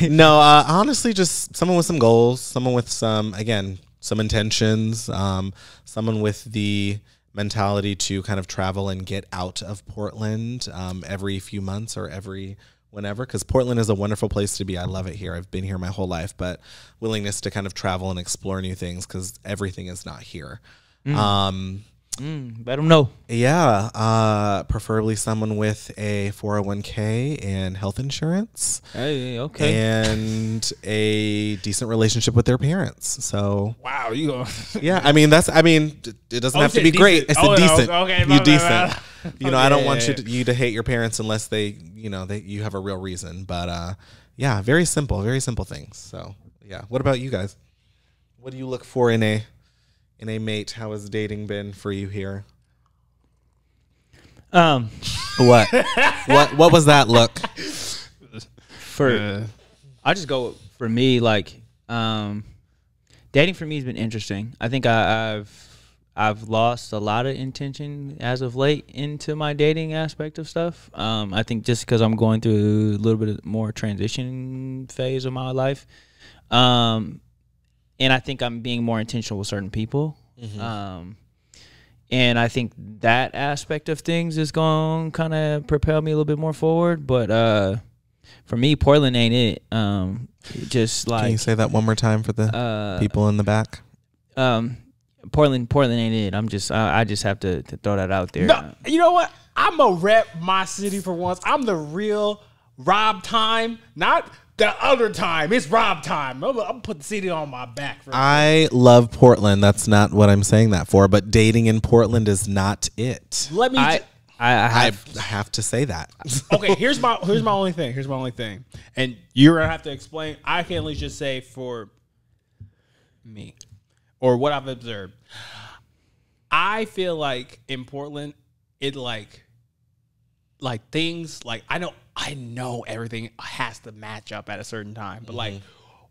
to [LAUGHS] [LAUGHS] no uh, honestly just someone with some goals someone with some again some intentions um someone with the mentality to kind of travel and get out of portland um, every few months or every whenever because portland is a wonderful place to be. I love it here. I've been here my whole life but willingness to kind of travel and explore new things because everything is not here. Um mm, let them know. yeah, uh, preferably someone with a 401k and health insurance Hey, okay. and a decent relationship with their parents. So, Wow, you go. [LAUGHS] yeah, I mean, that's, I mean, d- it doesn't Oh, have to shit, be great. It's Oh, a no, decent. okay, you my decent. bad. [LAUGHS] You know, I don't Okay, want yeah, you to, you to hate your parents unless they, you know, they, you have a real reason. But, uh, yeah, very simple, very simple things. So, yeah. What about you guys? What do you look for in a, in a mate? How has dating been for you here? Um, What? what? What was that look? for Uh, I just go for me like um dating for me has been interesting. I think I, I've I've lost a lot of intention as of late into my dating aspect of stuff. Um, I think just because I'm going through a little bit more transition phase of my life, um, and I think I'm being more intentional with certain people. Um, and I think that aspect of things is going to kind of propel me a little bit more forward. But uh, for me, Portland ain't it. Um, it just Can you say that one more time for the uh, people in the back? um, Portland, Portland ain't it. I'm just, I, I just have to, to throw that out there. no, you know what? I'm a rep my city for once. I'm the real Rob time, not the other time. It's Rob time. I'm, I'm put the CD on my back. For I love Portland. That's not what I'm saying that for, but dating in Portland is not it. Let me. I, ju- I, I I have, have to say that. [LAUGHS] okay, here's my here's my only thing. Here's my only thing, and you're gonna have to explain. I can at least just say for me or what I've observed. I feel like in Portland, it like like things like I know I know everything has to match up at a certain time, but like mm-hmm.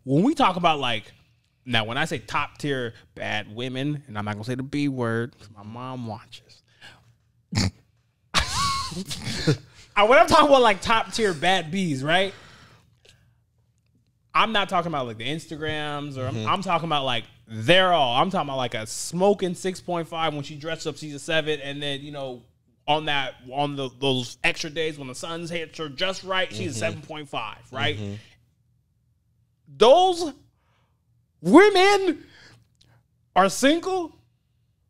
when we talk about like now when I say top tier bad women, and I'm not gonna say the B word 'cause my mom watches. I, [LAUGHS] uh, when I'm talking about like top tier bad bees, right? I'm not talking about like the Instagrams or I'm, mm-hmm. I'm talking about like they're all. I'm talking about like a smoking 6.5 when she dressed up season seven, and then you know on that on the, those extra days when the sun's hits her just right, she's a 7.5, right? Those women are single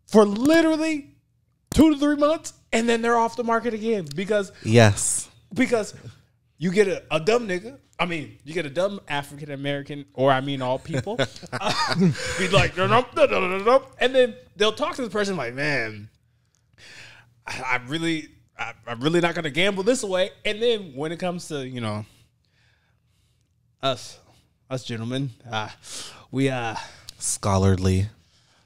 for literally two to three months, and then they're off the market again because yes. because you get a, a dumb nigga. I mean, you get a dumb African American, or I mean, all people. [LAUGHS] uh, be like, and then they'll talk to the person like, "Man, I, I really, I, I'm really not gonna gamble this away." And then when it comes to you know us, us gentlemen, uh, we uh, Scholarly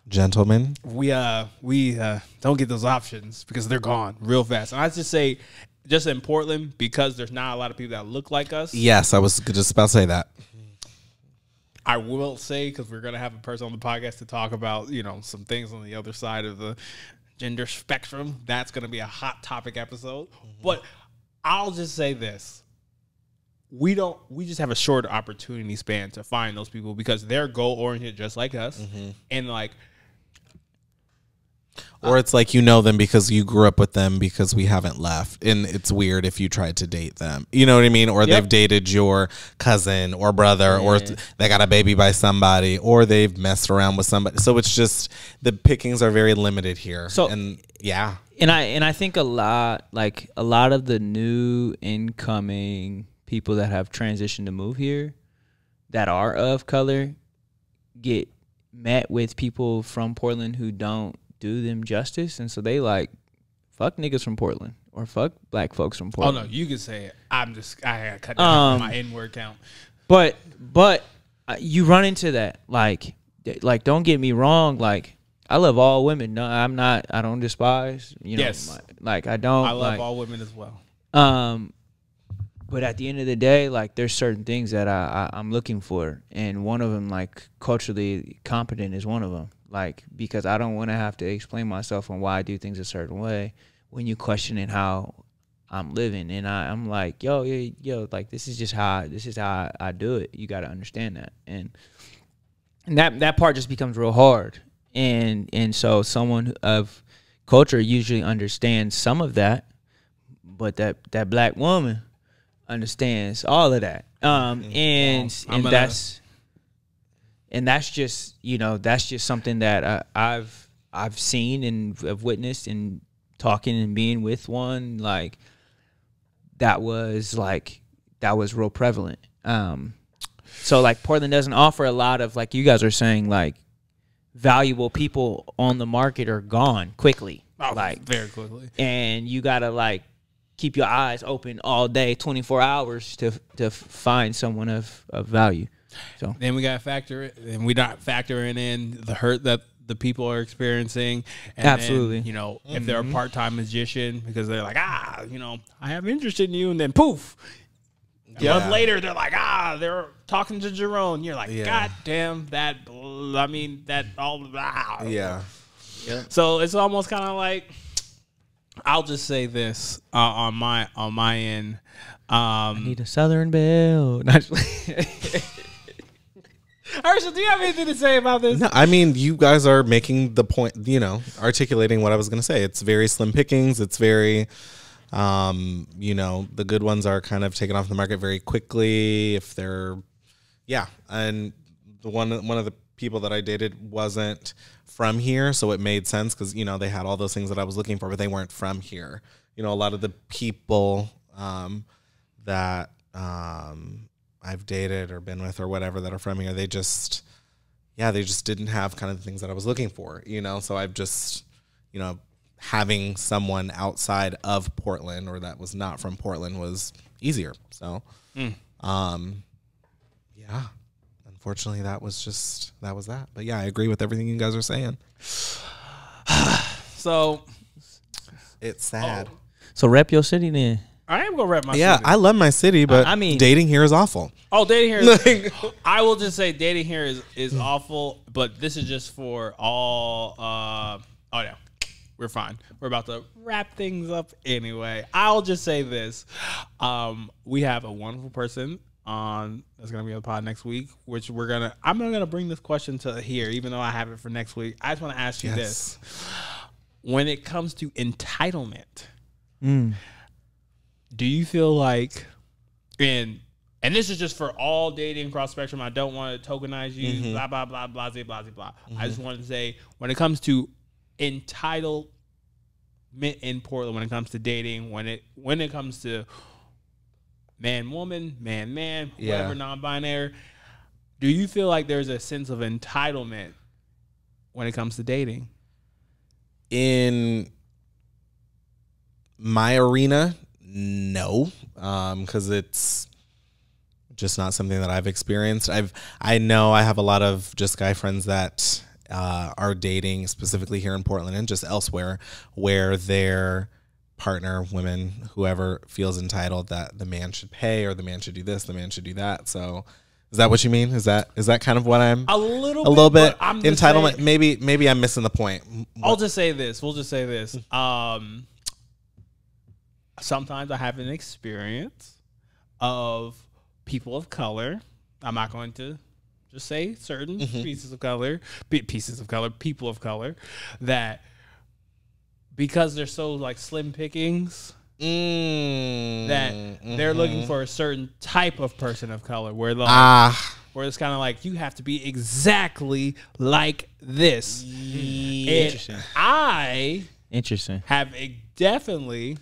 gentlemen. we uh we uh don't get those options because they're gone real fast. And I just say just in Portland because there's not a lot of people that look like us. Yes, I was just about to say that. I will say because we're gonna have a person on the podcast to talk about you know some things on the other side of the gender spectrum. That's gonna be a hot topic episode. Mm-hmm. But I'll just say this: we don't. We just have a short opportunity span to find those people because they're goal oriented just like us, mm-hmm. and like Or it's like you know them because you grew up with them because we haven't left. And it's weird if you tried to date them. You know what I mean? Or they've dated your cousin or brother or th- they got a baby by somebody or they've messed around with somebody. So it's just the pickings are very limited here. So- and yeah. and I and I think a lot like a lot of the new incoming people that have transitioned to move here that are of color get met with people from Portland who don't do them justice and so they like fuck niggas from Portland or fuck black folks from Portland. oh no, you can say it. I'm just I had to cut down Um, my N word count. But but uh, you run into that like like don't get me wrong like I love all women. No, I'm not. I don't despise. You know, Yes. my- like I don't. I love like, all women as well. Um, but at the end of the day, like there's certain things that I, I I'm looking for, and one of them, like culturally competent, is one of them. Like because I don't want to have to explain myself on why I do things a certain way when you questioning how I'm living, and I, I'm like, yo, yo, yo, like this is just how I, this is how I, I do it. You got to understand that, and and that that part just becomes real hard, and and so someone of culture usually understands some of that but that that black woman understands all of that. Um and I'm and gonna- that's and that's just you know that's just something that I, i've i've seen and have witnessed and talking and being with one like that was like that was real prevalent um so like portland doesn't offer a lot of like you guys are saying like valuable people on the market are gone quickly Oh, like very quickly. and you gotta like keep your eyes open all day, twenty four hours to to find someone of of value. So Then we got to factor it, and we not factoring in the hurt that the people are experiencing. And then, Absolutely. you know, if they're a part time magician because they're like, ah, you know, I have interest in you, and then poof. A Yeah. month later, they're like, ah, they're talking to Jerome. You're like, Yeah. God damn, that, bl- I mean, that all, ah. Yeah. So it's almost kind of like I'll just say this uh, on my on my end. Um, need a Southern Belle. [LAUGHS] [LAUGHS] Herschel, do you have anything to say about this? No, I mean, you guys are making the point, you know, articulating what I was going to say. It's very slim pickings. It's very, um, you know, the good ones are kind of taken off the market very quickly. If they're, yeah. And the one, one of the people that I dated wasn't from here. So it made sense because, you know, they had all those things that I was looking for, but they weren't from here. You know, a lot of the people, um, that um, I've dated or been with or whatever that are from here, they just, yeah, they just didn't have kind of the things that I was looking for, you know. So I've just, you know, having someone outside of Portland or that was not from Portland was easier. So, um, yeah, unfortunately, that was just that was that. But yeah, I agree with everything you guys are saying. [SIGHS] So It's sad. So rep your city then. I am gonna rep my yeah, city. I love my city, but I mean- dating here is awful. Oh, dating here. Is, [LAUGHS] I will just say dating here is is awful, but this is just for all. Uh, oh yeah, we're fine. We're about to wrap things up anyway. I'll just say this: um, we have a wonderful person on that's gonna be on the pod next week, which we're gonna. I'm not gonna bring this question to here, even though I have it for next week. I just want to ask you this: when it comes to entitlement do you feel like and and this is just for all dating cross spectrum. I don't want to tokenize you mm-hmm. blah blah blah blah blah blah blah. I just mm-hmm. want to say when it comes to entitlement in portland when it comes to dating when it when it comes to man woman man man Yeah. whatever non-binary do you feel like there's a sense of entitlement when it comes to dating? In my arena no um because it's just not something that i've experienced i've i know i have a lot of just guy friends that uh, are dating specifically here in portland and just elsewhere where their partner women whoever feels entitled that the man should pay or the man should do this the man should do that so is that what you mean is that is that kind of what i'm a little a little bit I'm entitlement saying- maybe maybe i'm missing the point I'll just say this. We'll just say this. Um, sometimes I have an experience of people of color. I'm not going to just say certain pieces of color, pe- pieces of color, people of color, that because they're so like slim pickings, Mm, that they're looking for a certain type of person of color, where the ah where it's kind of like you have to be exactly like this. Interesting. And I Interesting. have a- definitely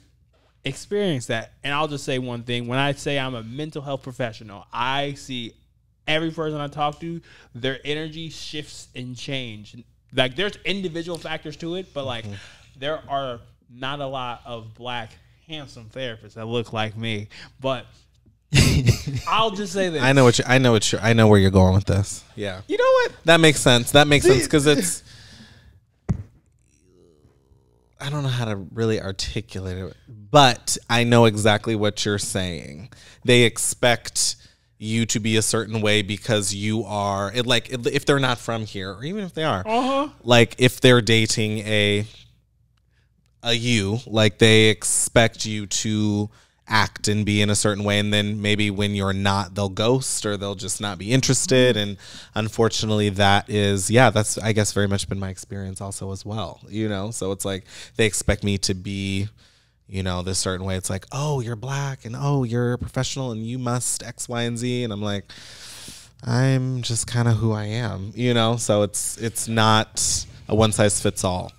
experienced that. And I'll just say one thing. When I say I'm a mental health professional, I see every person I talk to, their energy shifts and change. Like there's individual factors to it, but like mm-hmm. there are not a lot of black handsome therapists that look like me. But [LAUGHS] I'll just say this. I know what you, I know what you, I know where you're going with this. Yeah, You know what? that makes sense. That makes sense because it's. [LAUGHS] I don't know how to really articulate it, but I know exactly what you're saying. They expect you to be a certain way because you are it like if they're not from here or even if they are Uh-huh. like if they're dating a a you like they expect you to act and be in a certain way and then maybe when you're not they'll ghost or they'll just not be interested. Mm-hmm. And unfortunately that is yeah that's i guess very much been my experience also as well you know? So it's like they expect me to be you know this certain way. It's like oh you're black and oh you're a professional and you must x y and z. And i'm like i'm just kind of who i am you know? So it's it's not a one size fits all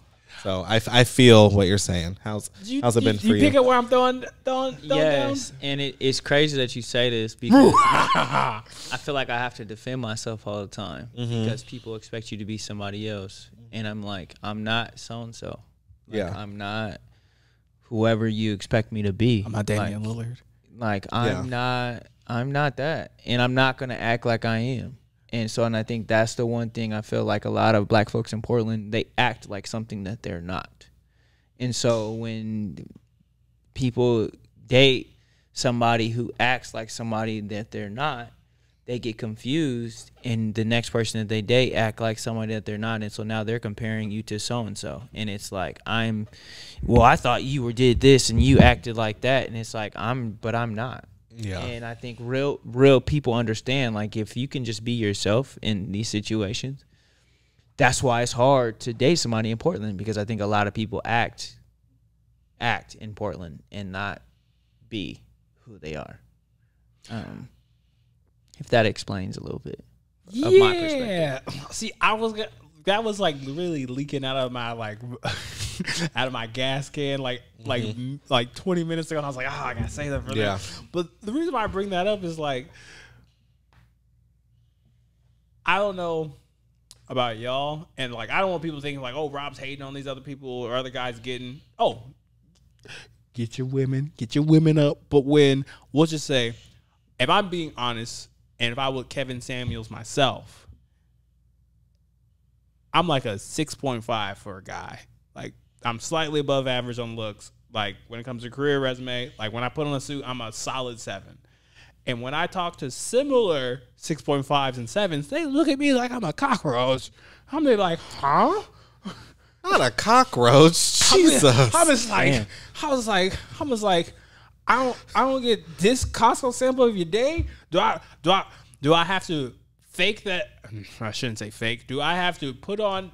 so I, I feel what you're saying how's You, how's it been you, for you you pick up where I'm throwing, throwing, throwing Yes, down? and it, it's crazy that you say this [LAUGHS] because I feel like I have to defend myself all the time Mm-hmm. because people expect you to be somebody else, and I'm like, I'm not so and so. Yeah. I'm not whoever you expect me to be. I'm not Damian like, Lillard. Like I'm not, I'm not that, and I'm not gonna act like I am. And so, and I think that's the one thing I feel like a lot of black folks in Portland they act like something that they're not. And so when people date somebody who acts like somebody that they're not, they get confused, and the next person that they date act like somebody that they're not, and so now they're comparing you to so and so, and it's like I'm, well, I thought you were did this and you acted like that, and it's like I'm, but I'm not. Yeah. And I think real real people understand like if you can just be yourself in these situations, that's why it's hard to date somebody in Portland because I think a lot of people act act in Portland and not be who they are. Um, if that explains a little bit of my perspective. Yeah. See, I was gonna, that was like really leaking out of my like [LAUGHS] out of my gas can like like m- like 20 minutes ago and I was like, "Ah, I got to say that for Yeah. that." But the reason why I bring that up is like I don't know about y'all and like I don't want people thinking like, "Oh, Rob's hating on these other people or other guys getting Oh, get your women, get your women up." But when we'll just say if I'm being honest and if I would Kevin Samuels myself, I'm like a 6.5 for a guy. Like I'm slightly above average on looks. Like when it comes to career resume, like when I put on a suit, I'm a solid seven. And when I talk to similar 6.5s and sevens, they look at me like I'm a cockroach. I'm they like, huh? Not a cockroach. [LAUGHS] Jesus. I was like, I was like, I was like, I don't, I don't get this Costco sample of your day. Do I, do I, do I have to fake that? [LAUGHS] I shouldn't say fake. Do I have to put on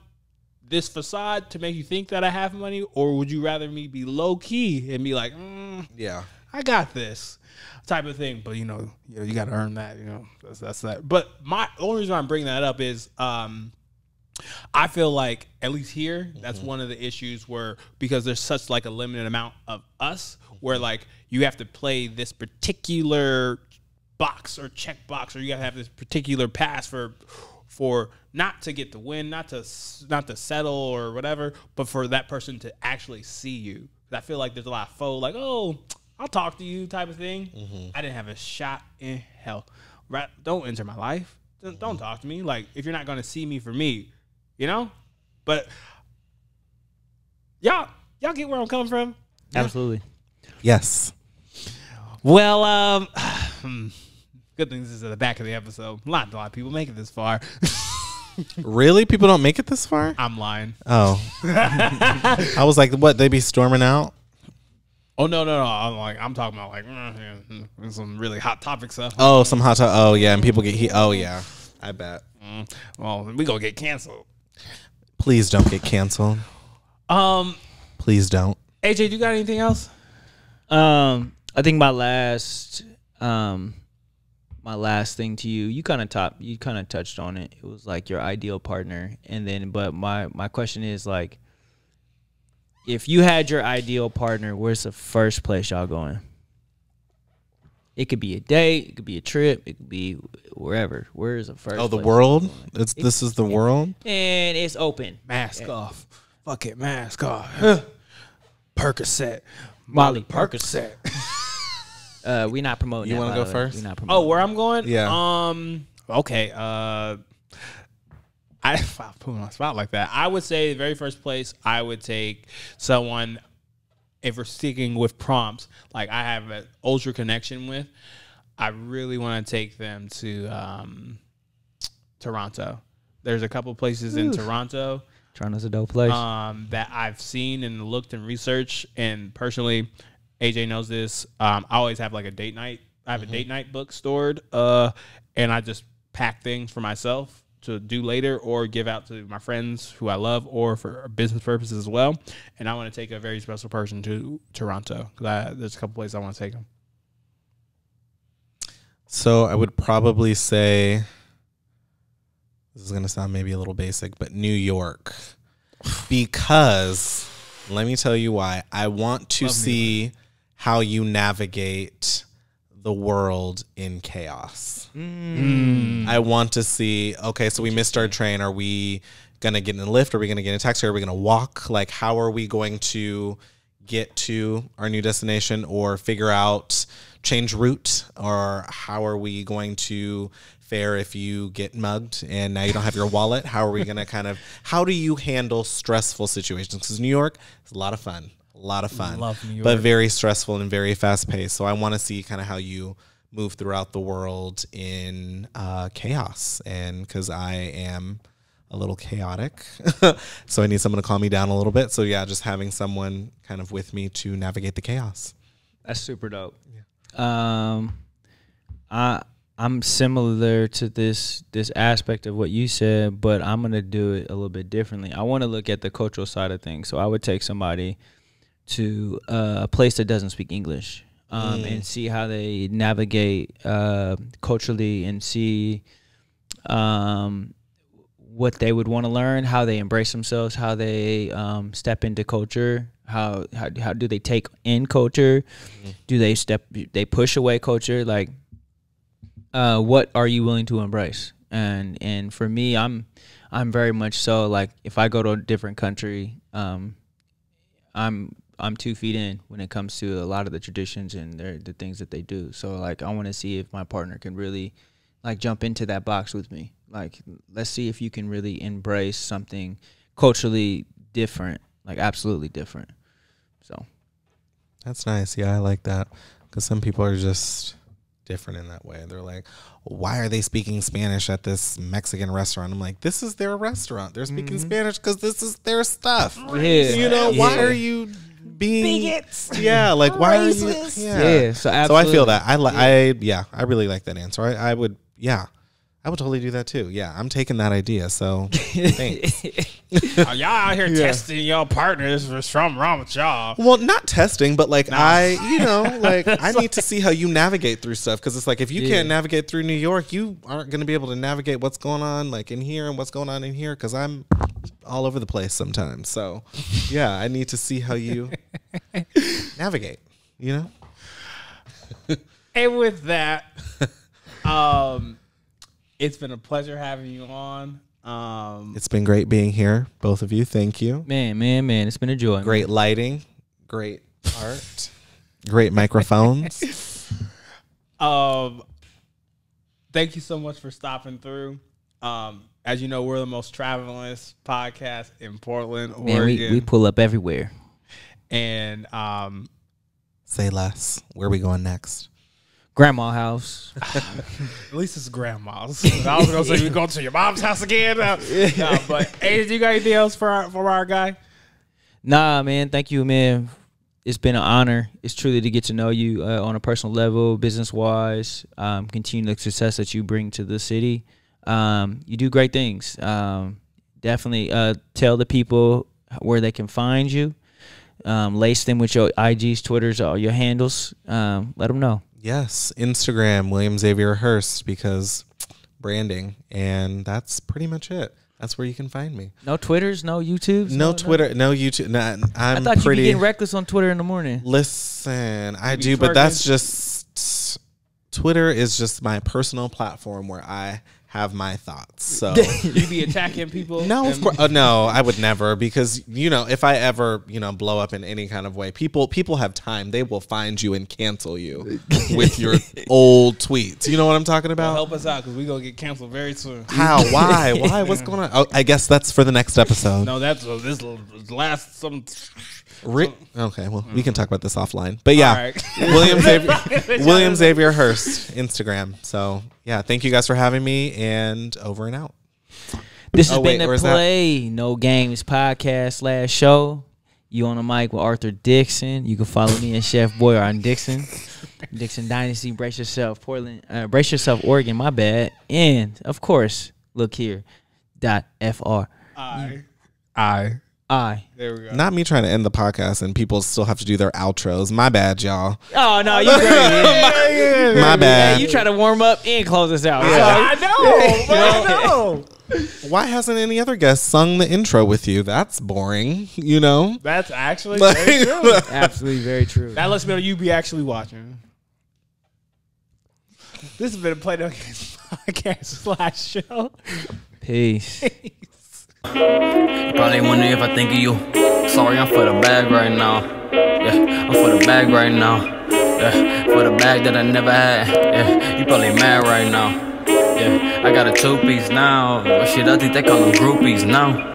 this facade to make you think that I have money, or would you rather me be low key and be like, mm, yeah. I got this type of thing. But you know, you, know, you got to earn that. You know, that's that's that. But my only reason I'm bringing that up is, um, I feel like at least here, that's one of the issues where because there's such like a limited amount of us, where like you have to play this particular box or check box, or you got to have this particular pass for for not to get the win, not to not to settle or whatever, but for that person to actually see you. I feel like there's a lot of faux, like oh, I'll talk to you type of thing. I didn't have a shot in hell. Right? Don't enter my life. Don't, don't talk to me. Like if you're not gonna see me for me, you know. But y'all, y'all get where I'm coming from. Absolutely. Yes. Well, um, [SIGHS] hmm, good thing this is at the back of the episode. Not a lot of people make it this far. [LAUGHS] Really? People don't make it this far? I'm lying. Oh. [LAUGHS] I was like, what? They be storming out? Oh no, no, no! I'm like, I'm talking about like mm, yeah, some really hot topic stuff. Oh, some hot. To- oh, yeah. And people get heat. Oh, yeah. I bet. Mm, well, we gonna get canceled. Please don't get canceled. Um, Please don't. AJ, do you got anything else? Um, I think my last, um, my last thing to you, you kind of top, you kind of touched on it. It was like your ideal partner, and then, but my my question is like, if you had your ideal partner, where's the first place y'all going? It could be a date, it could be a trip, it could be wherever. Where's the first? Oh, the place world? y'all going? It's This is the world? and it's open. Mask off. Fuck it, mask off. Percocet. Molly Percocet. [LAUGHS] Uh, we not promoting. You wanna go first? We not promoting. oh, where I'm going? Yeah. Um. Okay. Uh. I [LAUGHS] if I put me on the spot like that. I would say the very first place I would take someone if we're sticking with prompts like I have an ultra connection with. I really want to take them to um, Toronto. There's a couple places in Toronto Toronto's a dope place. um, that I've seen and looked and researched. And personally, AJ knows this. Um, I always have like a date night. I have a date night book stored, uh, and I just pack things for myself to do later or give out to my friends who I love or for business purposes as well. And I want to take a very special person to Toronto because there's a couple places I want to take them. So I would probably say this is going to sound maybe a little basic, but New York. [SIGHS] Because let me tell you why. I want to see how you navigate the world in chaos. Mm. I want to see, okay, so we missed our train. Are we going to get in a Lyft? Are we going to get in a taxi? Are we going to walk? Like, how are we going to get to our new destination or figure out change route? Or how are we going to fare if you get mugged and now you don't have your wallet? How are we going to kind of, how do you handle stressful situations? Because New York is a lot of fun. A lot of fun, Love New but very stressful and very fast paced. So I want to see kind of how you move throughout the world in uh, chaos, and because I am a little chaotic, [LAUGHS] so I need someone to calm me down a little bit. So yeah, just having someone kind of with me to navigate the chaos. That's super dope. Um, I I'm similar to this this aspect of what you said, but I'm gonna do it a little bit differently. I want to look at the cultural side of things. So I would take somebody to uh, a place that doesn't speak English, um, and see how they navigate uh, culturally, and see um, what they would want to learn, how they embrace themselves, how they um, step into culture, how how how do they take in culture, do they step they push away culture, like uh, what are you willing to embrace? And and for me, I'm I'm very much so like if I go to a different country, um, I'm I'm two feet in when it comes to a lot of the traditions and their, the things that they do. So like I want to see if my partner can really like jump into that box with me. Like let's see if you can really embrace something culturally different, like absolutely different. So That's nice. Yeah, I like that because some people are just different in that way. They're like, why are they speaking Spanish at this Mexican restaurant? I'm like, this is their restaurant. They're speaking mm-hmm. Spanish because this is their stuff. Yeah. You know, why Yeah. are you being Yeah, like why are you Yeah. Yeah, so So I feel that. I like I yeah, I really like that answer. I, I would yeah. I would totally do that too. Yeah, I'm taking that idea. So [LAUGHS] thanks. Oh, [LAUGHS] y'all out here testing y'all partners for something wrong with y'all. Well, not testing, but like I, you know, [LAUGHS] like I need to see how you navigate through stuff because it's like if you Yeah. can't navigate through New York, you aren't going to be able to navigate what's going on like in here and what's going on in here because I'm all over the place sometimes. So, yeah, I need to see how you [LAUGHS] navigate. You know, And with that, um, it's been a pleasure having you on. Um, it's been great being here, both of you. Thank you. man, man, man, it's been a joy. man. Great lighting, great art, [LAUGHS] great microphones. Um, thank you so much for stopping through. Um, as you know, we're the most travelingest podcast in Portland, Man, we, Oregon, we pull up everywhere. and um, Say less. Where are we going next? Grandma house. [LAUGHS] at least it's grandma's. [LAUGHS] I was gonna say we go to your mom's house again, [LAUGHS] uh, no, but hey, you got anything else for our for our guy? Nah, man. Thank you, man. It's been an honor. It's truly to get to know you uh, on a personal level, business wise. Um, continue the success that you bring to the city. Um, you do great things. Um, definitely uh, tell the people where they can find you. Um, lace them with your IGs, Twitters, all your handles. Um, let them know. Yes, Instagram, William Xavier Hurst, because branding. And that's pretty much it. That's where you can find me. No Twitters, no YouTubes, No Twitter, no YouTube. Nah, I I'm thought you'd be pretty. getting reckless on Twitter in the morning. Listen, I You do, but that's just Twitter is just my personal platform where I have my thoughts. So [LAUGHS] You be attacking people? no, of course, uh, no, I would never because you know if I ever you know blow up in any kind of way, people people have time. They will find you and cancel you [LAUGHS] with your old tweets. You know what I'm talking about? Help us out because we gonna get canceled very soon. How? Why? [LAUGHS] Why? What's going on? Oh, I guess that's for the next episode. No, that's uh, this last some. Ri- okay, well, we can talk about this offline. But yeah, All right. [LAUGHS] [LAUGHS] [LAUGHS] William Xavier, William Xavier Hurst, Instagram. So yeah, thank you guys for having me, and over and out. This has Oh, been wait, the or that- Play No Games podcast slash show. You on the mic with Arthur Dixon. You can follow me and Chef Boy on Dixon. Dixon Dynasty. Brace yourself, Portland. Uh, brace yourself, Oregon. My bad. And of course, look here. Dot fr. I, I. I. There we go. Not me trying to end the podcast and people still have to do their outros. My bad, y'all. Oh no, you great. [LAUGHS] My Yeah, bad. you try to warm up and close us out. I know. but I know. [LAUGHS] Why hasn't any other guest sung the intro with you? That's boring. You know. That's actually Like- very true. [LAUGHS] Absolutely very true. That lets me know you be actually watching. This has been a Play No Games podcast slash show. Peace. Probably wondering if I think of you. Sorry, I'm for the bag right now. Yeah, I'm for the bag right now. Yeah, for the bag that I never had. Yeah, you probably mad right now. Yeah, I got a two piece now. Shit, I think they call them groupies now.